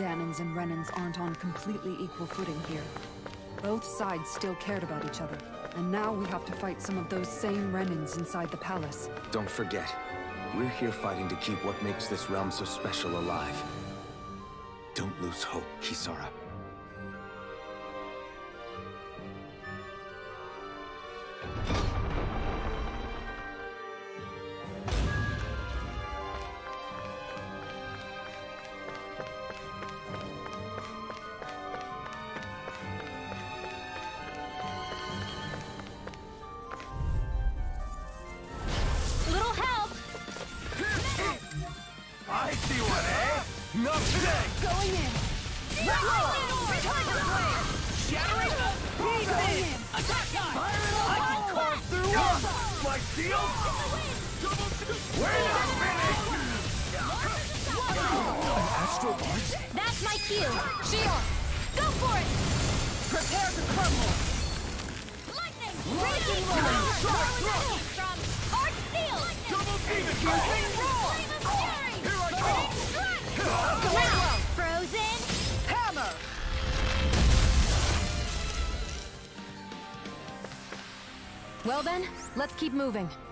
Dahnans and Renans aren't on completely equal footing here, both sides still cared about each other. And now we have to fight some of those same Renans inside the palace. Don't forget, we're here fighting to keep what makes this realm so special alive. Don't lose hope, Kisara. Moving.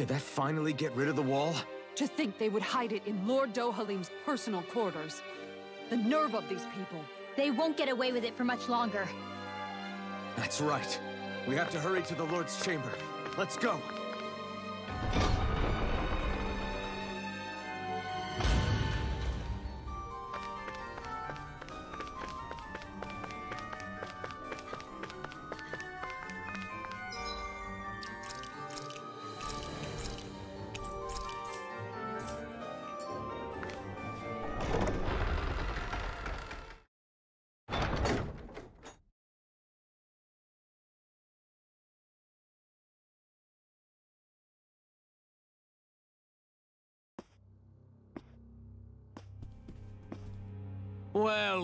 Did that finally get rid of the wall? To think they would hide it in Lord Dohalim's personal quarters. The nerve of these people. They won't get away with it for much longer. That's right. We have to hurry to the Lord's chamber. Let's go.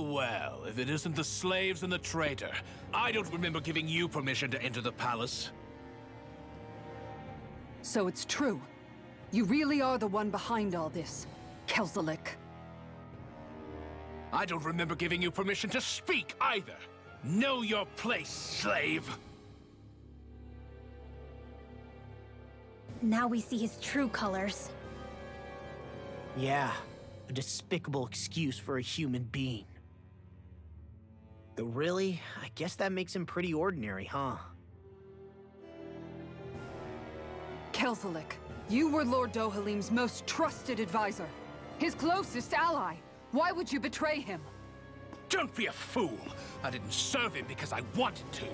Well, well, if it isn't the slaves and the traitor. I don't remember giving you permission to enter the palace. So it's true. You really are the one behind all this, Kelzelik. I don't remember giving you permission to speak either. Know your place, slave! Now we see his true colors. Yeah, a despicable excuse for a human being. Though really, I guess that makes him pretty ordinary, huh? Kelzelik, you were Lord Dohalim's most trusted advisor. His closest ally. Why would you betray him? Don't be a fool! I didn't serve him because I wanted to.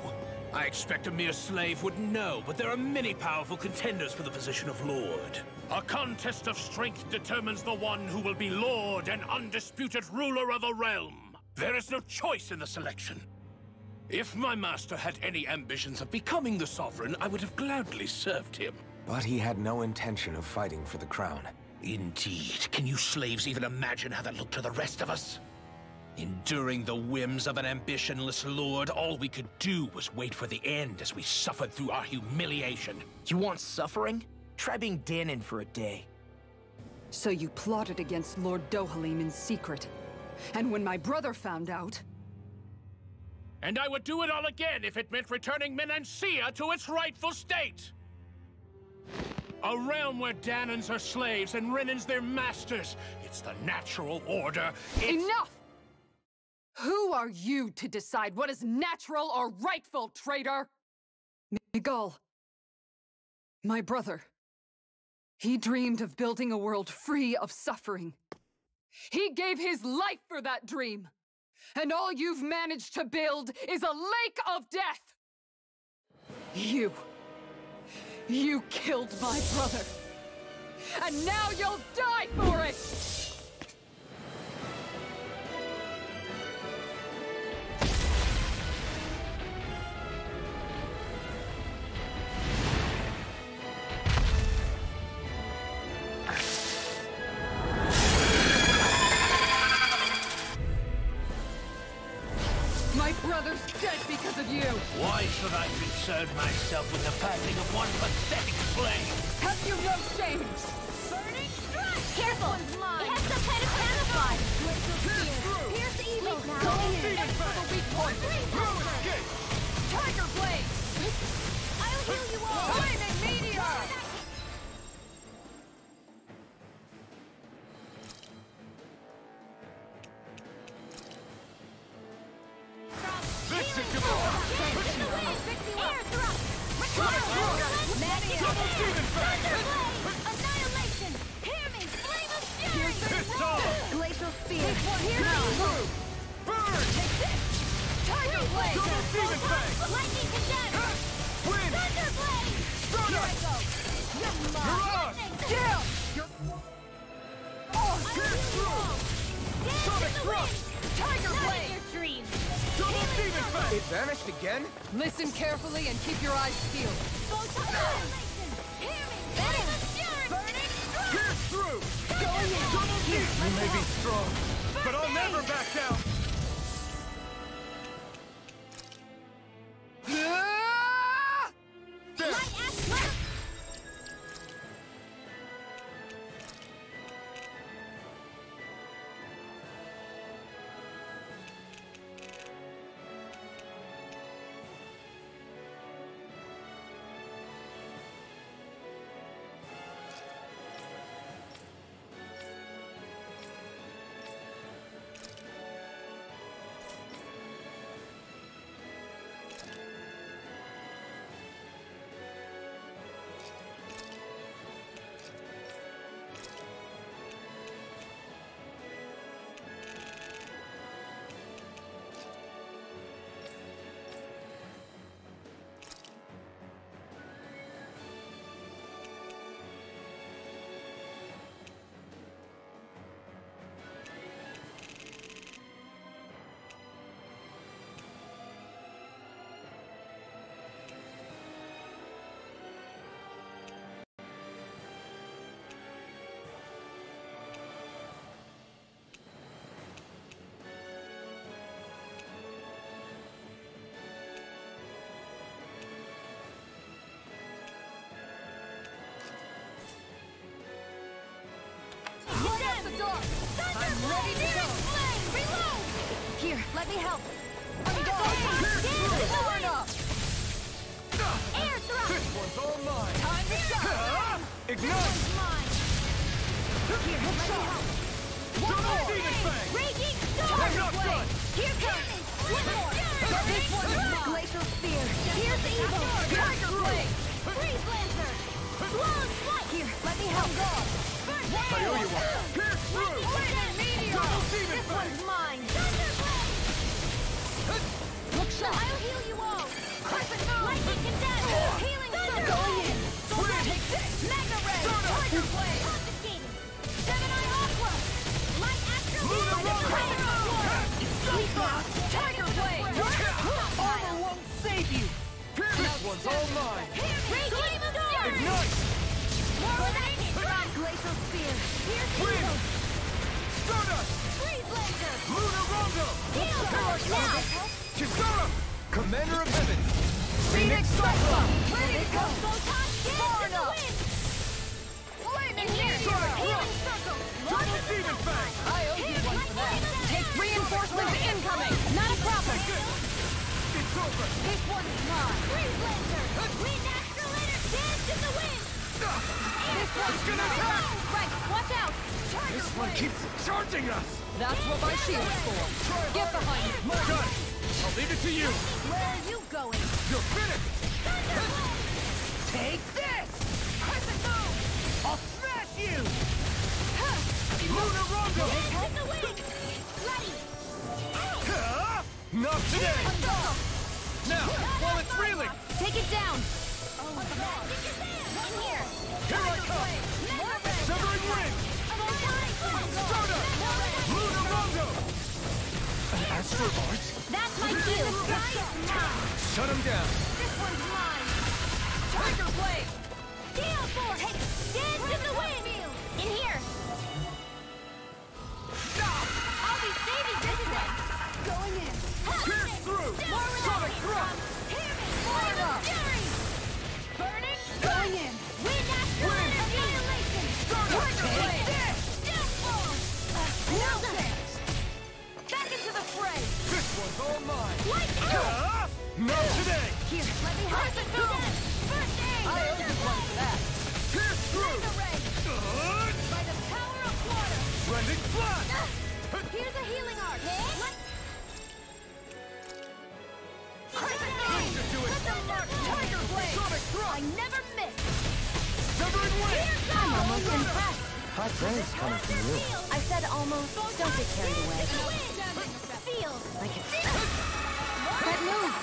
I expect a mere slave would know, but there are many powerful contenders for the position of Lord. A contest of strength determines the one who will be Lord and undisputed ruler of a realm. There is no choice in the selection. If my master had any ambitions of becoming the Sovereign, I would have gladly served him. But he had no intention of fighting for the crown. Indeed. Can you slaves even imagine how that looked to the rest of us? Enduring the whims of an ambitionless lord, all we could do was wait for the end as we suffered through our humiliation. You want suffering? Try being Dahnan for a day. So you plotted against Lord Dohalim in secret. And when my brother found out... And I would do it all again if it meant returning Menancia to its rightful state! A realm where Dahnans are slaves and Renans their masters. It's the natural order. It's... Enough! Who are you to decide what is natural or rightful, traitor? Miguel. My brother. He dreamed of building a world free of suffering. He gave his life for that dream. And all you've managed to build is a lake of death! You. You killed my brother. And now you'll die for it! Carefully and keep your eyes ready to go! Reload! Here, let me help. Dance in! Air thrust! This one's all mine! Time to shine! Ignite! Mine! Here, let me help. One more! Fang! Raging I'm not done! Here comes! One more! This one's mine! Glacial spear. Here's evil! Tiger blade! Freeze lancer! Flight! Here, let me help. Oh, I owe you one! This one's mine. Thunder blade! Look sharp. I'll heal you all! Crescent moon! Lightning! Healing circle! Going in. Take this! Mega ray! Tiger blade! Confiscated! Gemini aqua! Light astral Luna Crescent Rondo! moon! Sweet blast! Tiger blade! Armor won't save you! This one's all mine! Ignite! Glacial spear. Wind! Luna Rondo! Kisara! Commander of Heaven! Phoenix Cyclone! Ready to go! Far Far. Flaming here! Sonic Healing circle! Demon Fang! I owe you one for that! Take reinforcements incoming. Not a problem. It's over! This one's mine! Freeze lancer! Wind astrolator! Dance in the wind! This one's gonna! Right, watch out. This one keeps charging us! That's what my shield's for. Get behind me. Got it! I'll leave it to you! Where are you going? You're finished! Take this! Crescent! I'll smash you! The! Now, while it's reeling! Take it down. Oh, In here! Here I come! Severing Wind! Stardust! Luna Rondo! An Art? That's my shield! Shut him down! This one's mine! Tiger blade! Gale force! Dance in the wind! In here! Stop! I'll be saving this one! Going in! Pierce through! Sonic Thrust! Fire up! Fury! Burning! Going in. Not today! Here, let me help. Crescent moon! First aid! I owe you one for that! Pierce through! The! By the power of water! Rending Flash! Ah. Here's a healing art! Let... Crescent This should do it! Tiger blade! Sonic I Thrust! never miss! Severing Wind! I'm almost impressed! High praise coming from you. I said almost. Don't get carried away. Feel! Like it's That move.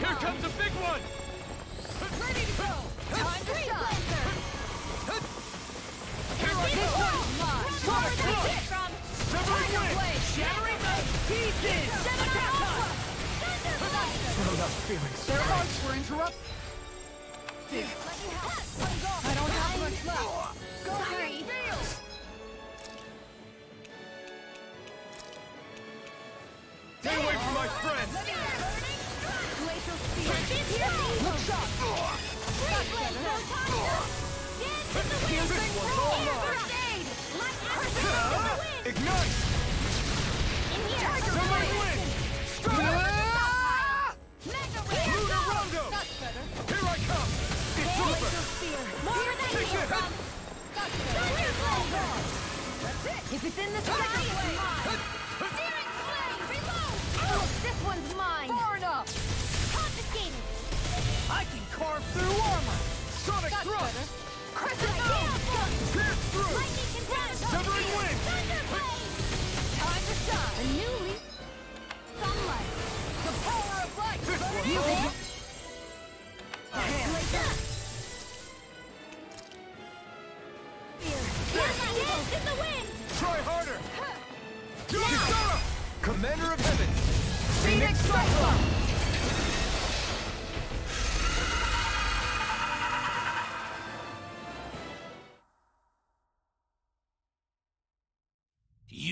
Here comes a big one! Ready to go! Time to shine! Here This go! Sonic From Thrust! Severing Wind! Shattering the pieces! Attack time! No less feelings. Their arts were interrupted. I don't have much left! Go free! Stay away from my friend! Look shot! Free blade! Dance in the wind! This one's all mine! First aid! Light astral in the wind! Ignite! In here! Severing Wind! Stardust! Mega Rondo! Here I come! It's over! More than Take here! this! Thunder! If it's in the sky, blade! Searing can through armor! Sonic Thrust! Crescent moon! Pierce through! Lightning condense! Severing Wind! Thunder blade! Time to shine! A new leaf! Sunlight! The power of light! This one's You all Dance in the wind! Try harder! Kisara! Commander of Heaven! Phoenix Cyclone!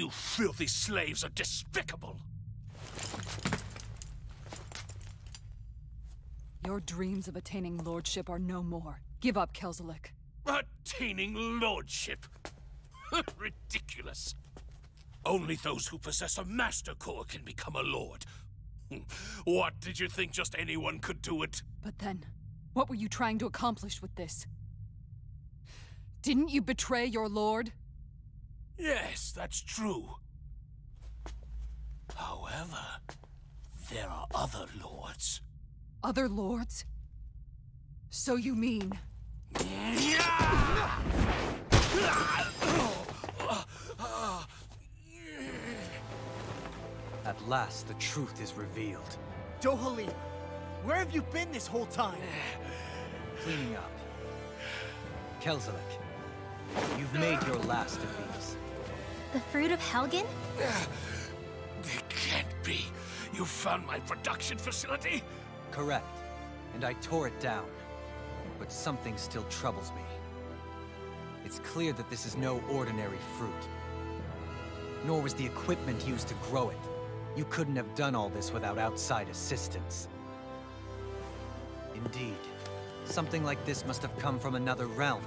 You filthy slaves are despicable! Your dreams of attaining lordship are no more. Give up, Kelzelik. Attaining lordship! (laughs) Ridiculous. Only those who possess a Master Core can become a Lord. (laughs) What, did you think just anyone could do it? But then, what were you trying to accomplish with this? Didn't you betray your lord? Yes, that's true. However, there are other lords. Other lords? So you mean... At last, the truth is revealed. Dohalim, where have you been this whole time? Cleaning up. Kelzelik, you've made your last of these. The fruit of Helgen? It can't be. You found my production facility? Correct. And I tore it down. But something still troubles me. It's clear that this is no ordinary fruit. Nor was the equipment used to grow it. You couldn't have done all this without outside assistance. Indeed. Something like this must have come from another realm.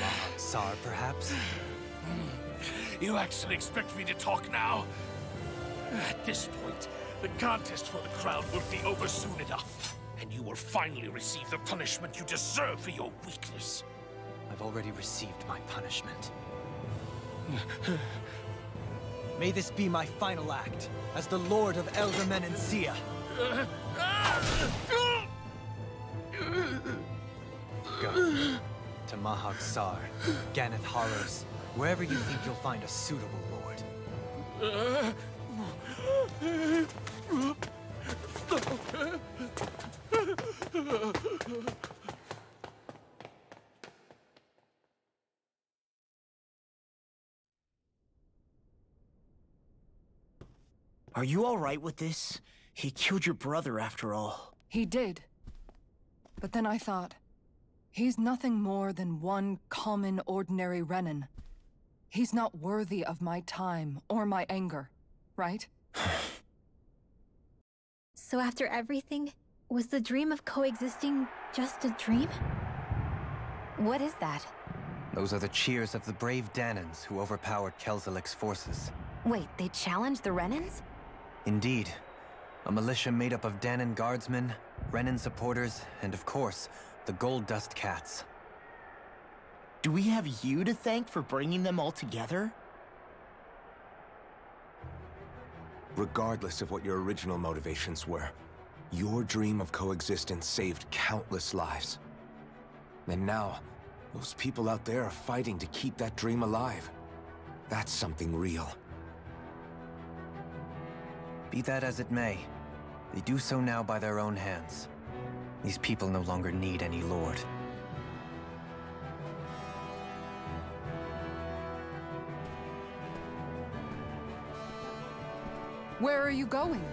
Mahag Saar, perhaps? (sighs) (sighs) Hmm. You actually expect me to talk now? At this point, the contest for the crown will be over soon enough. And you will finally receive the punishment you deserve for your weakness. I've already received my punishment. May this be my final act as the Lord of Elde Menancia. Go to Mahag Saar, Ganath Haros, wherever you think you'll find a suitable lord. Are you alright with this? He killed your brother after all. He did. But then I thought, he's nothing more than one common, ordinary Renan. He's not worthy of my time or my anger, right? (sighs) So after everything, was the dream of coexisting just a dream? What is that? Those are the cheers of the brave Dahnans who overpowered Kelzelik's forces. Wait, they challenged the Renans? Indeed. A militia made up of Dahnan guardsmen, Renan supporters, and of course, the Gold Dust Cats. Do we have you to thank for bringing them all together? Regardless of what your original motivations were, your dream of coexistence saved countless lives. And now, those people out there are fighting to keep that dream alive. That's something real. Be that as it may, they do so now by their own hands. These people no longer need any lord. Where are you going?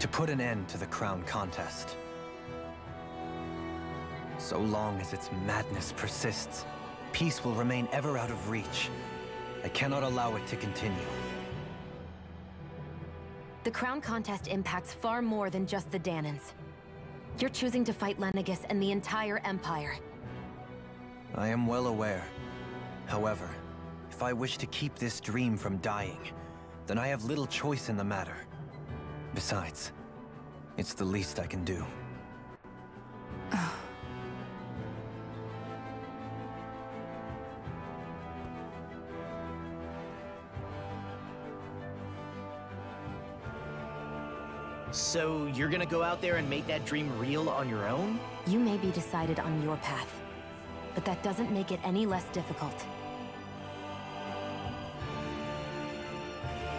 To put an end to the crown contest. So long as its madness persists, peace will remain ever out of reach. I cannot allow it to continue. The crown contest impacts far more than just the Dahnans. You're choosing to fight Lenegis and the entire Empire. I am well aware. However, if I wish to keep this dream from dying, then I have little choice in the matter. Besides, it's the least I can do. (sighs) So you're gonna go out there and make that dream real on your own? You may be decided on your path, but that doesn't make it any less difficult.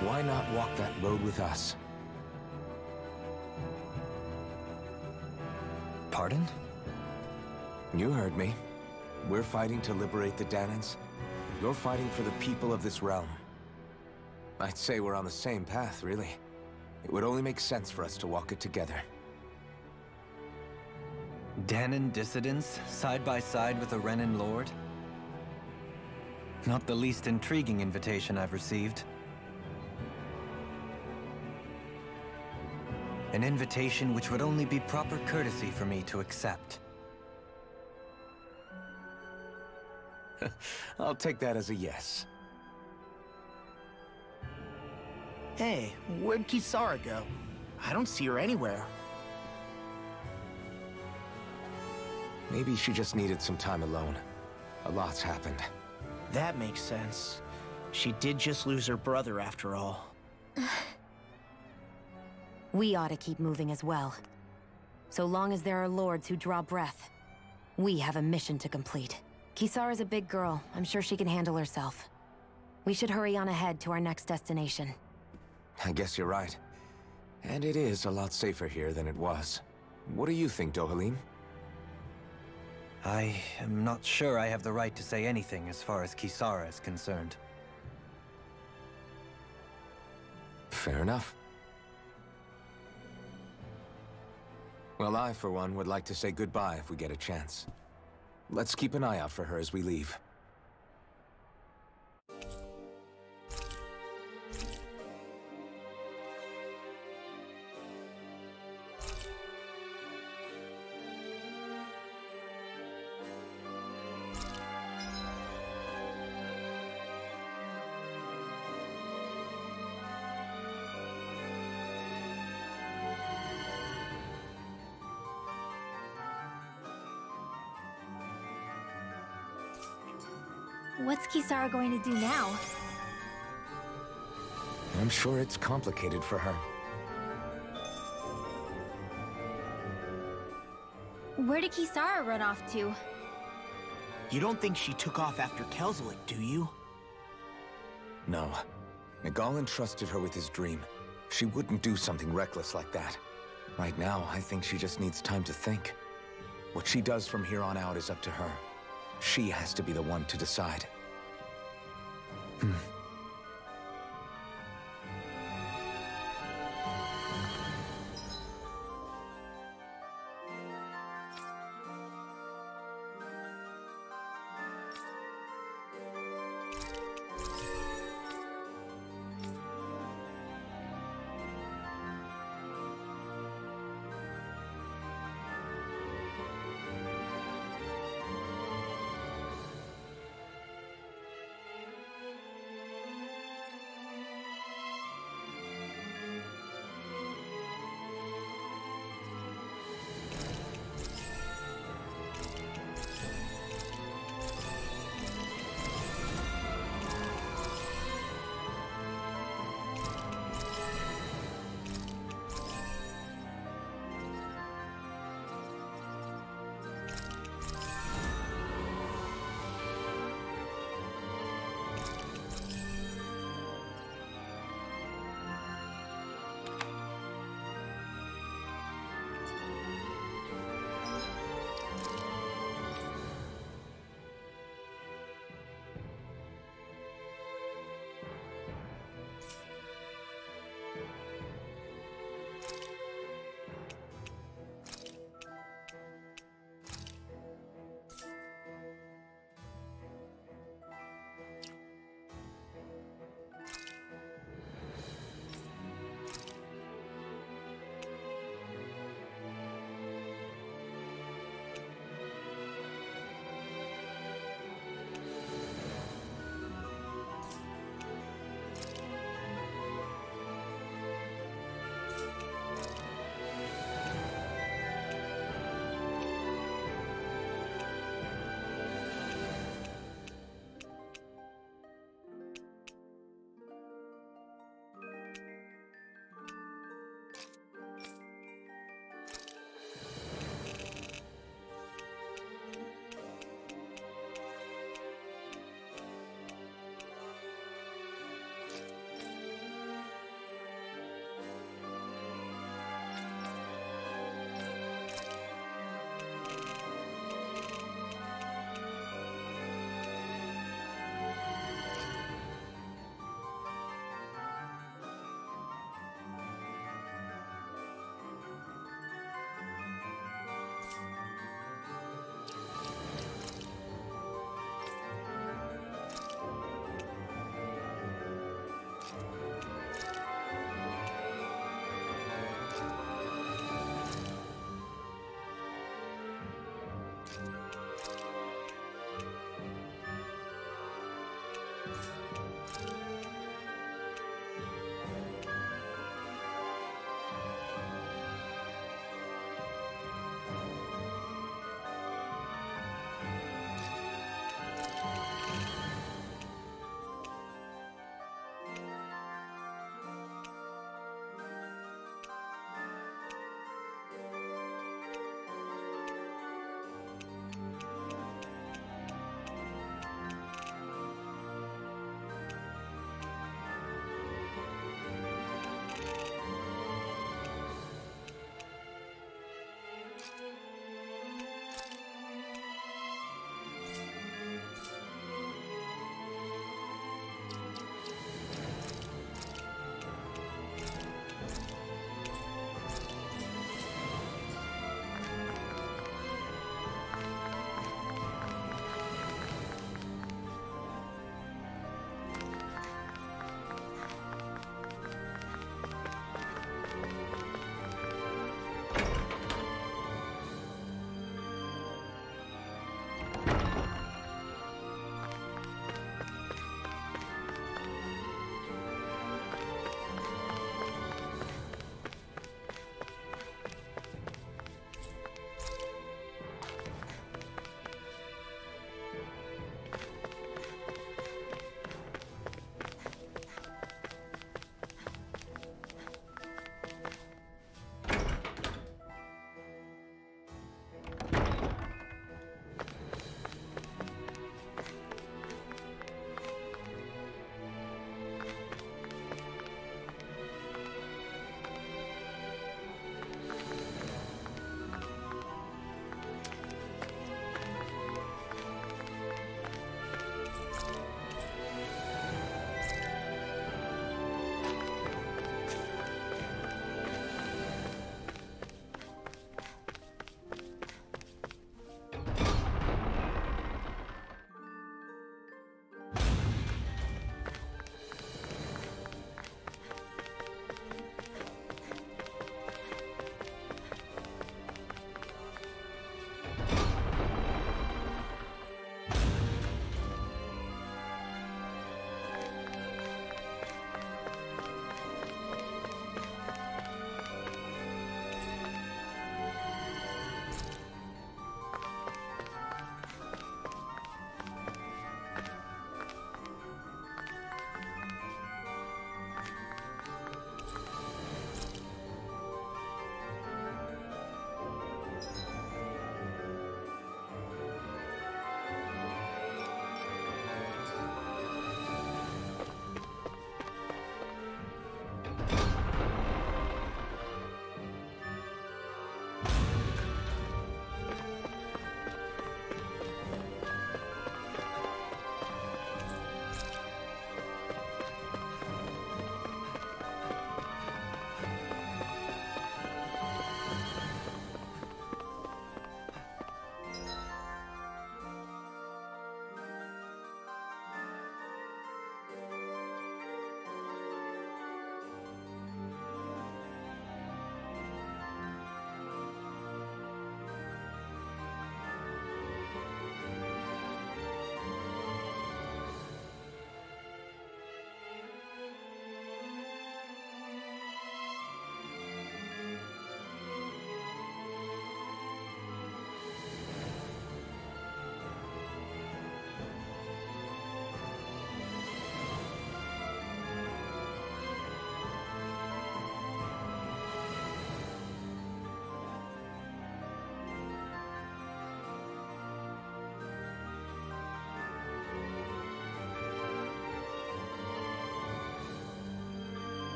Why not walk that road with us? Pardon? You heard me. We're fighting to liberate the Dahnans. You're fighting for the people of this realm. I'd say we're on the same path, really. It would only make sense for us to walk it together. Dahnan dissidents, side by side with a Renan lord? Not the least intriguing invitation I've received. An invitation which would only be proper courtesy for me to accept. (laughs) I'll take that as a yes. Hey, where'd Kisara go? I don't see her anywhere. Maybe she just needed some time alone. A lot's happened. That makes sense. She did just lose her brother after all. (laughs) We ought to keep moving as well. So long as there are lords who draw breath, we have a mission to complete. Kisara's a big girl. I'm sure she can handle herself. We should hurry on ahead to our next destination. I guess you're right. And it is a lot safer here than it was. What do you think, Dohalim? I am not sure I have the right to say anything as far as Kisara is concerned. Fair enough. Well, I, for one, would like to say goodbye if we get a chance. Let's keep an eye out for her as we leave. What's going to do now? I'm sure it's complicated for her. Where did Kisara run off to? You don't think she took off after Kelzelik, do you? No. Nagal entrusted her with his dream. She wouldn't do something reckless like that. Right now, I think she just needs time to think. What she does from here on out is up to her. She has to be the one to decide. Hmm.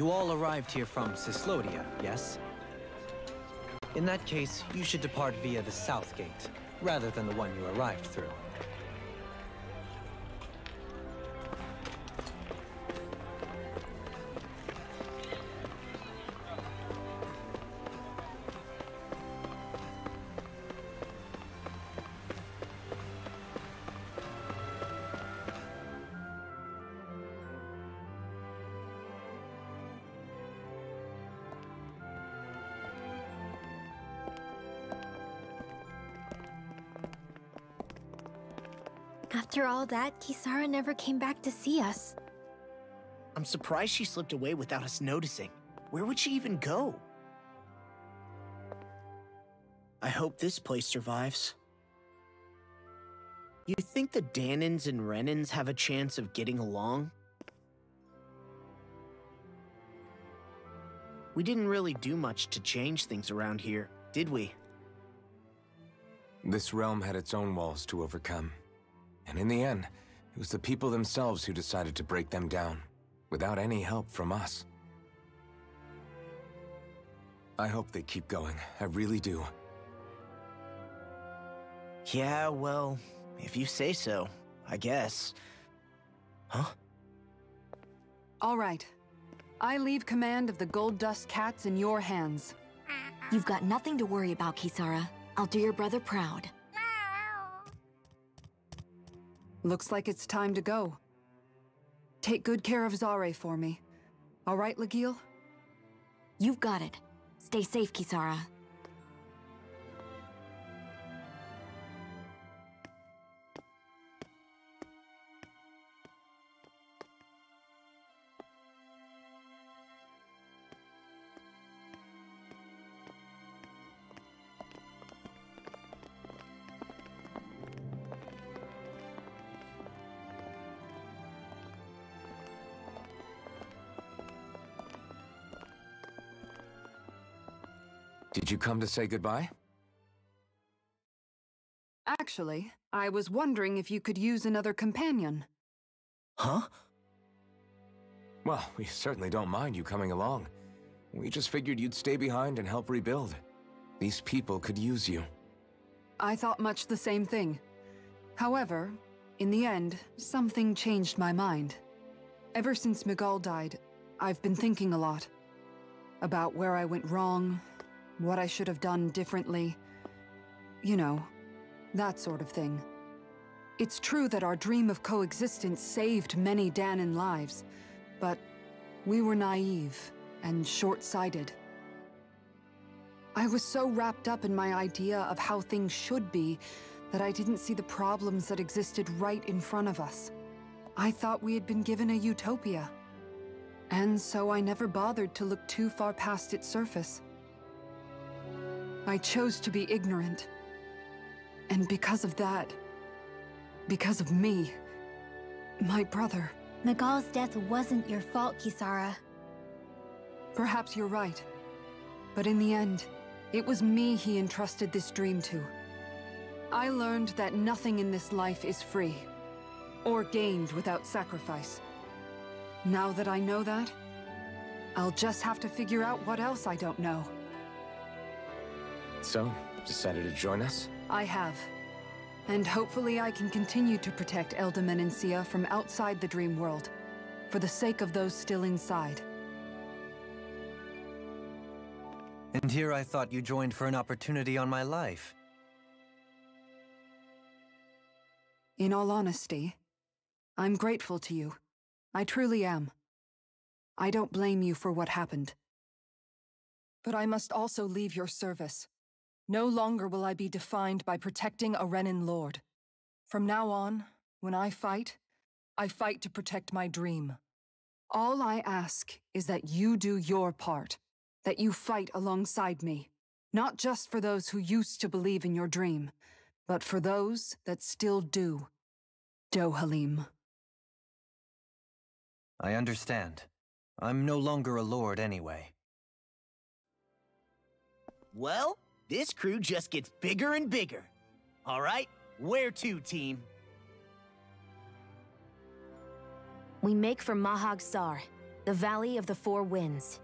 You all arrived here from Cyslodia, yes? In that case, you should depart via the south gate, rather than the one you arrived through. All that, Kisara never came back to see us. I'm surprised she slipped away without us noticing. Where would she even go? I hope this place survives. You think the Dahnans and Renans have a chance of getting along? We didn't really do much to change things around here, did we? This realm had its own walls to overcome. And in the end, it was the people themselves who decided to break them down, without any help from us. I hope they keep going. I really do. Yeah, well, if you say so, I guess. Huh? All right. I leave command of the Gold Dust Cats in your hands. You've got nothing to worry about, Kisara. I'll do your brother proud. Looks like it's time to go. Take good care of Zare for me. All right, Lagiel? You've got it. Stay safe, Kisara. Did you come to say goodbye? Actually, I was wondering if you could use another companion. Huh? Well, we certainly don't mind you coming along. We just figured you'd stay behind and help rebuild. These people could use you. I thought much the same thing. However, in the end, something changed my mind. Ever since Miguel died, I've been thinking a lot. About where I went wrong, what I should have done differently. You know, that sort of thing. It's true that our dream of coexistence saved many Dahnan lives, but we were naive and short-sighted. I was so wrapped up in my idea of how things should be that I didn't see the problems that existed right in front of us. I thought we had been given a utopia. And so I never bothered to look too far past its surface. I chose to be ignorant. And because of that, because of me, my brother... Miguel's death wasn't your fault, Kisara. Perhaps you're right. But in the end, it was me he entrusted this dream to. I learned that nothing in this life is free, or gained without sacrifice. Now that I know that, I'll just have to figure out what else I don't know. So, decided to join us? I have. And hopefully I can continue to protect Elde Menancia from outside the dream world, for the sake of those still inside. And here I thought you joined for an opportunity on my life. In all honesty, I'm grateful to you. I truly am. I don't blame you for what happened. But I must also leave your service. No longer will I be defined by protecting a Renan lord. From now on, when I fight, I fight to protect my dream. All I ask is that you do your part, that you fight alongside me, not just for those who used to believe in your dream, but for those that still do. Dohalim. I understand. I'm no longer a lord anyway. Well, this crew just gets bigger and bigger. All right, where to, team? We make for Mahag Saar. The Valley of the Four Winds.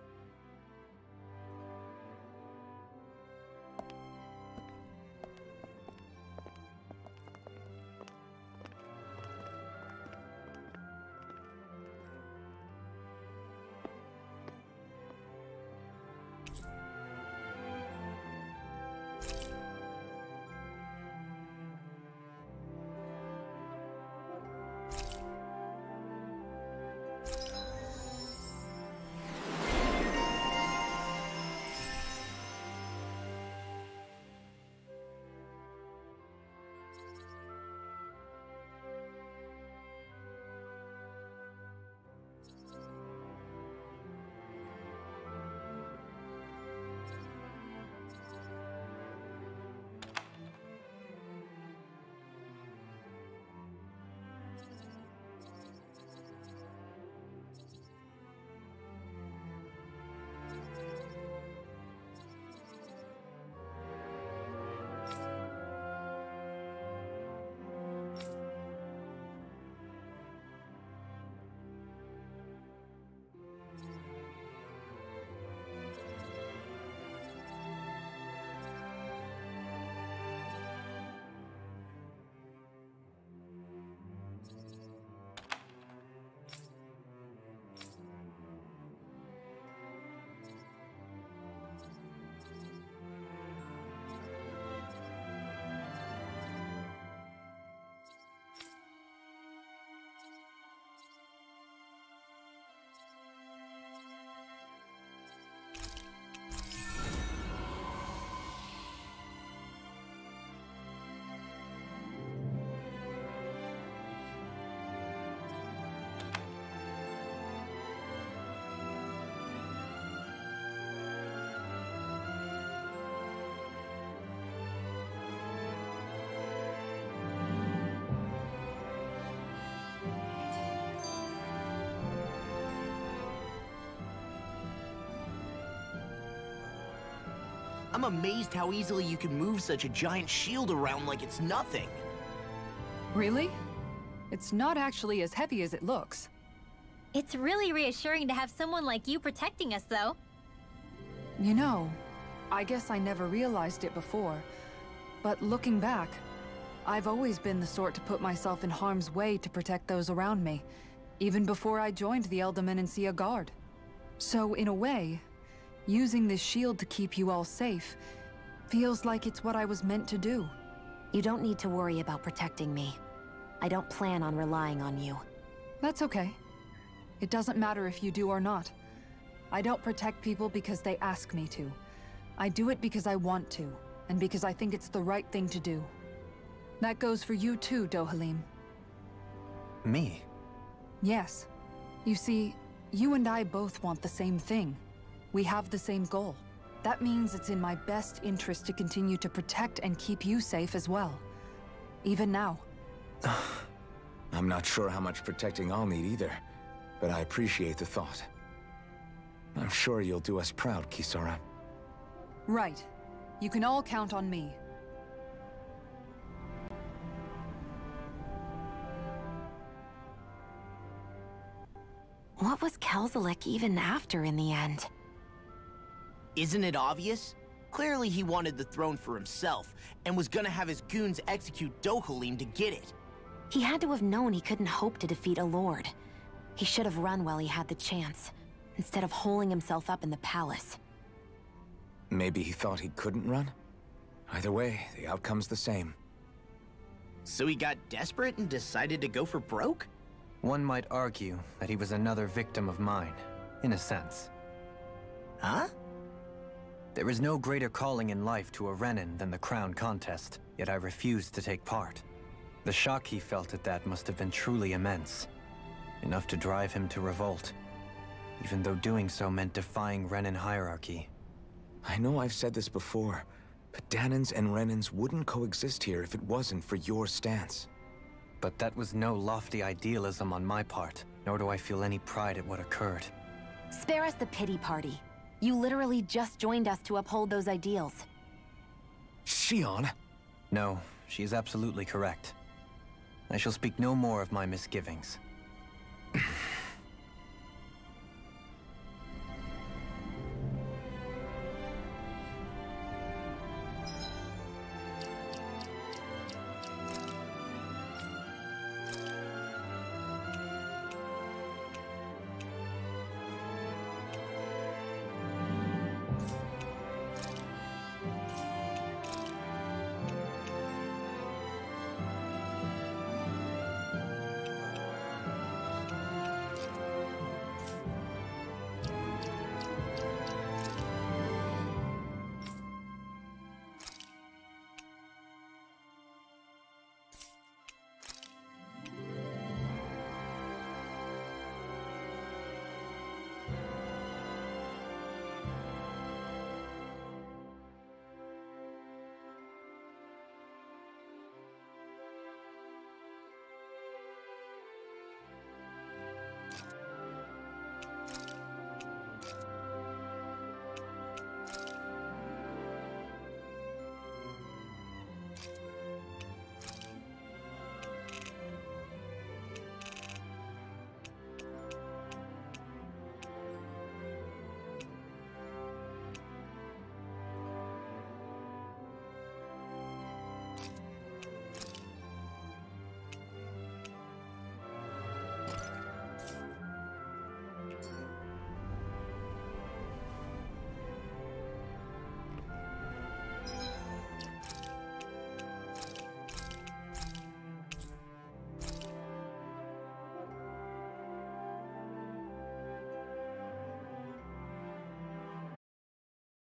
I'm amazed how easily you can move such a giant shield around like it's nothing. Really? It's not actually as heavy as it looks. It's really reassuring to have someone like you protecting us, though. You know, I guess I never realized it before. But looking back, I've always been the sort to put myself in harm's way to protect those around me, even before I joined the Elde Menancia Guard. So, in a way, using this shield to keep you all safe feels like it's what I was meant to do. You don't need to worry about protecting me. I don't plan on relying on you. That's okay. It doesn't matter if you do or not. I don't protect people because they ask me to. I do it because I want to, and because I think it's the right thing to do. That goes for you too, Dohalim. Me? Yes. You see, you and I both want the same thing. We have the same goal. That means it's in my best interest to continue to protect and keep you safe as well. Even now. (sighs) I'm not sure how much protecting I'll need either, but I appreciate the thought. I'm sure you'll do us proud, Kisara. Right. You can all count on me. What was Kelzalek even after in the end? Isn't it obvious? Clearly he wanted the throne for himself, and was gonna have his goons execute Dohalim to get it. He had to have known he couldn't hope to defeat a lord. He should have run while he had the chance, instead of holding himself up in the palace. Maybe he thought he couldn't run? Either way, the outcome's the same. So he got desperate and decided to go for broke? One might argue that he was another victim of mine, in a sense. Huh? There is no greater calling in life to a Renan than the crown contest, yet I refused to take part. The shock he felt at that must have been truly immense. Enough to drive him to revolt. Even though doing so meant defying Renan hierarchy. I know I've said this before, but Dahnans and Renans wouldn't coexist here if it wasn't for your stance. But that was no lofty idealism on my part, nor do I feel any pride at what occurred. Spare us the pity party. You literally just joined us to uphold those ideals. Shionne? No, she is absolutely correct. I shall speak no more of my misgivings. (clears throat)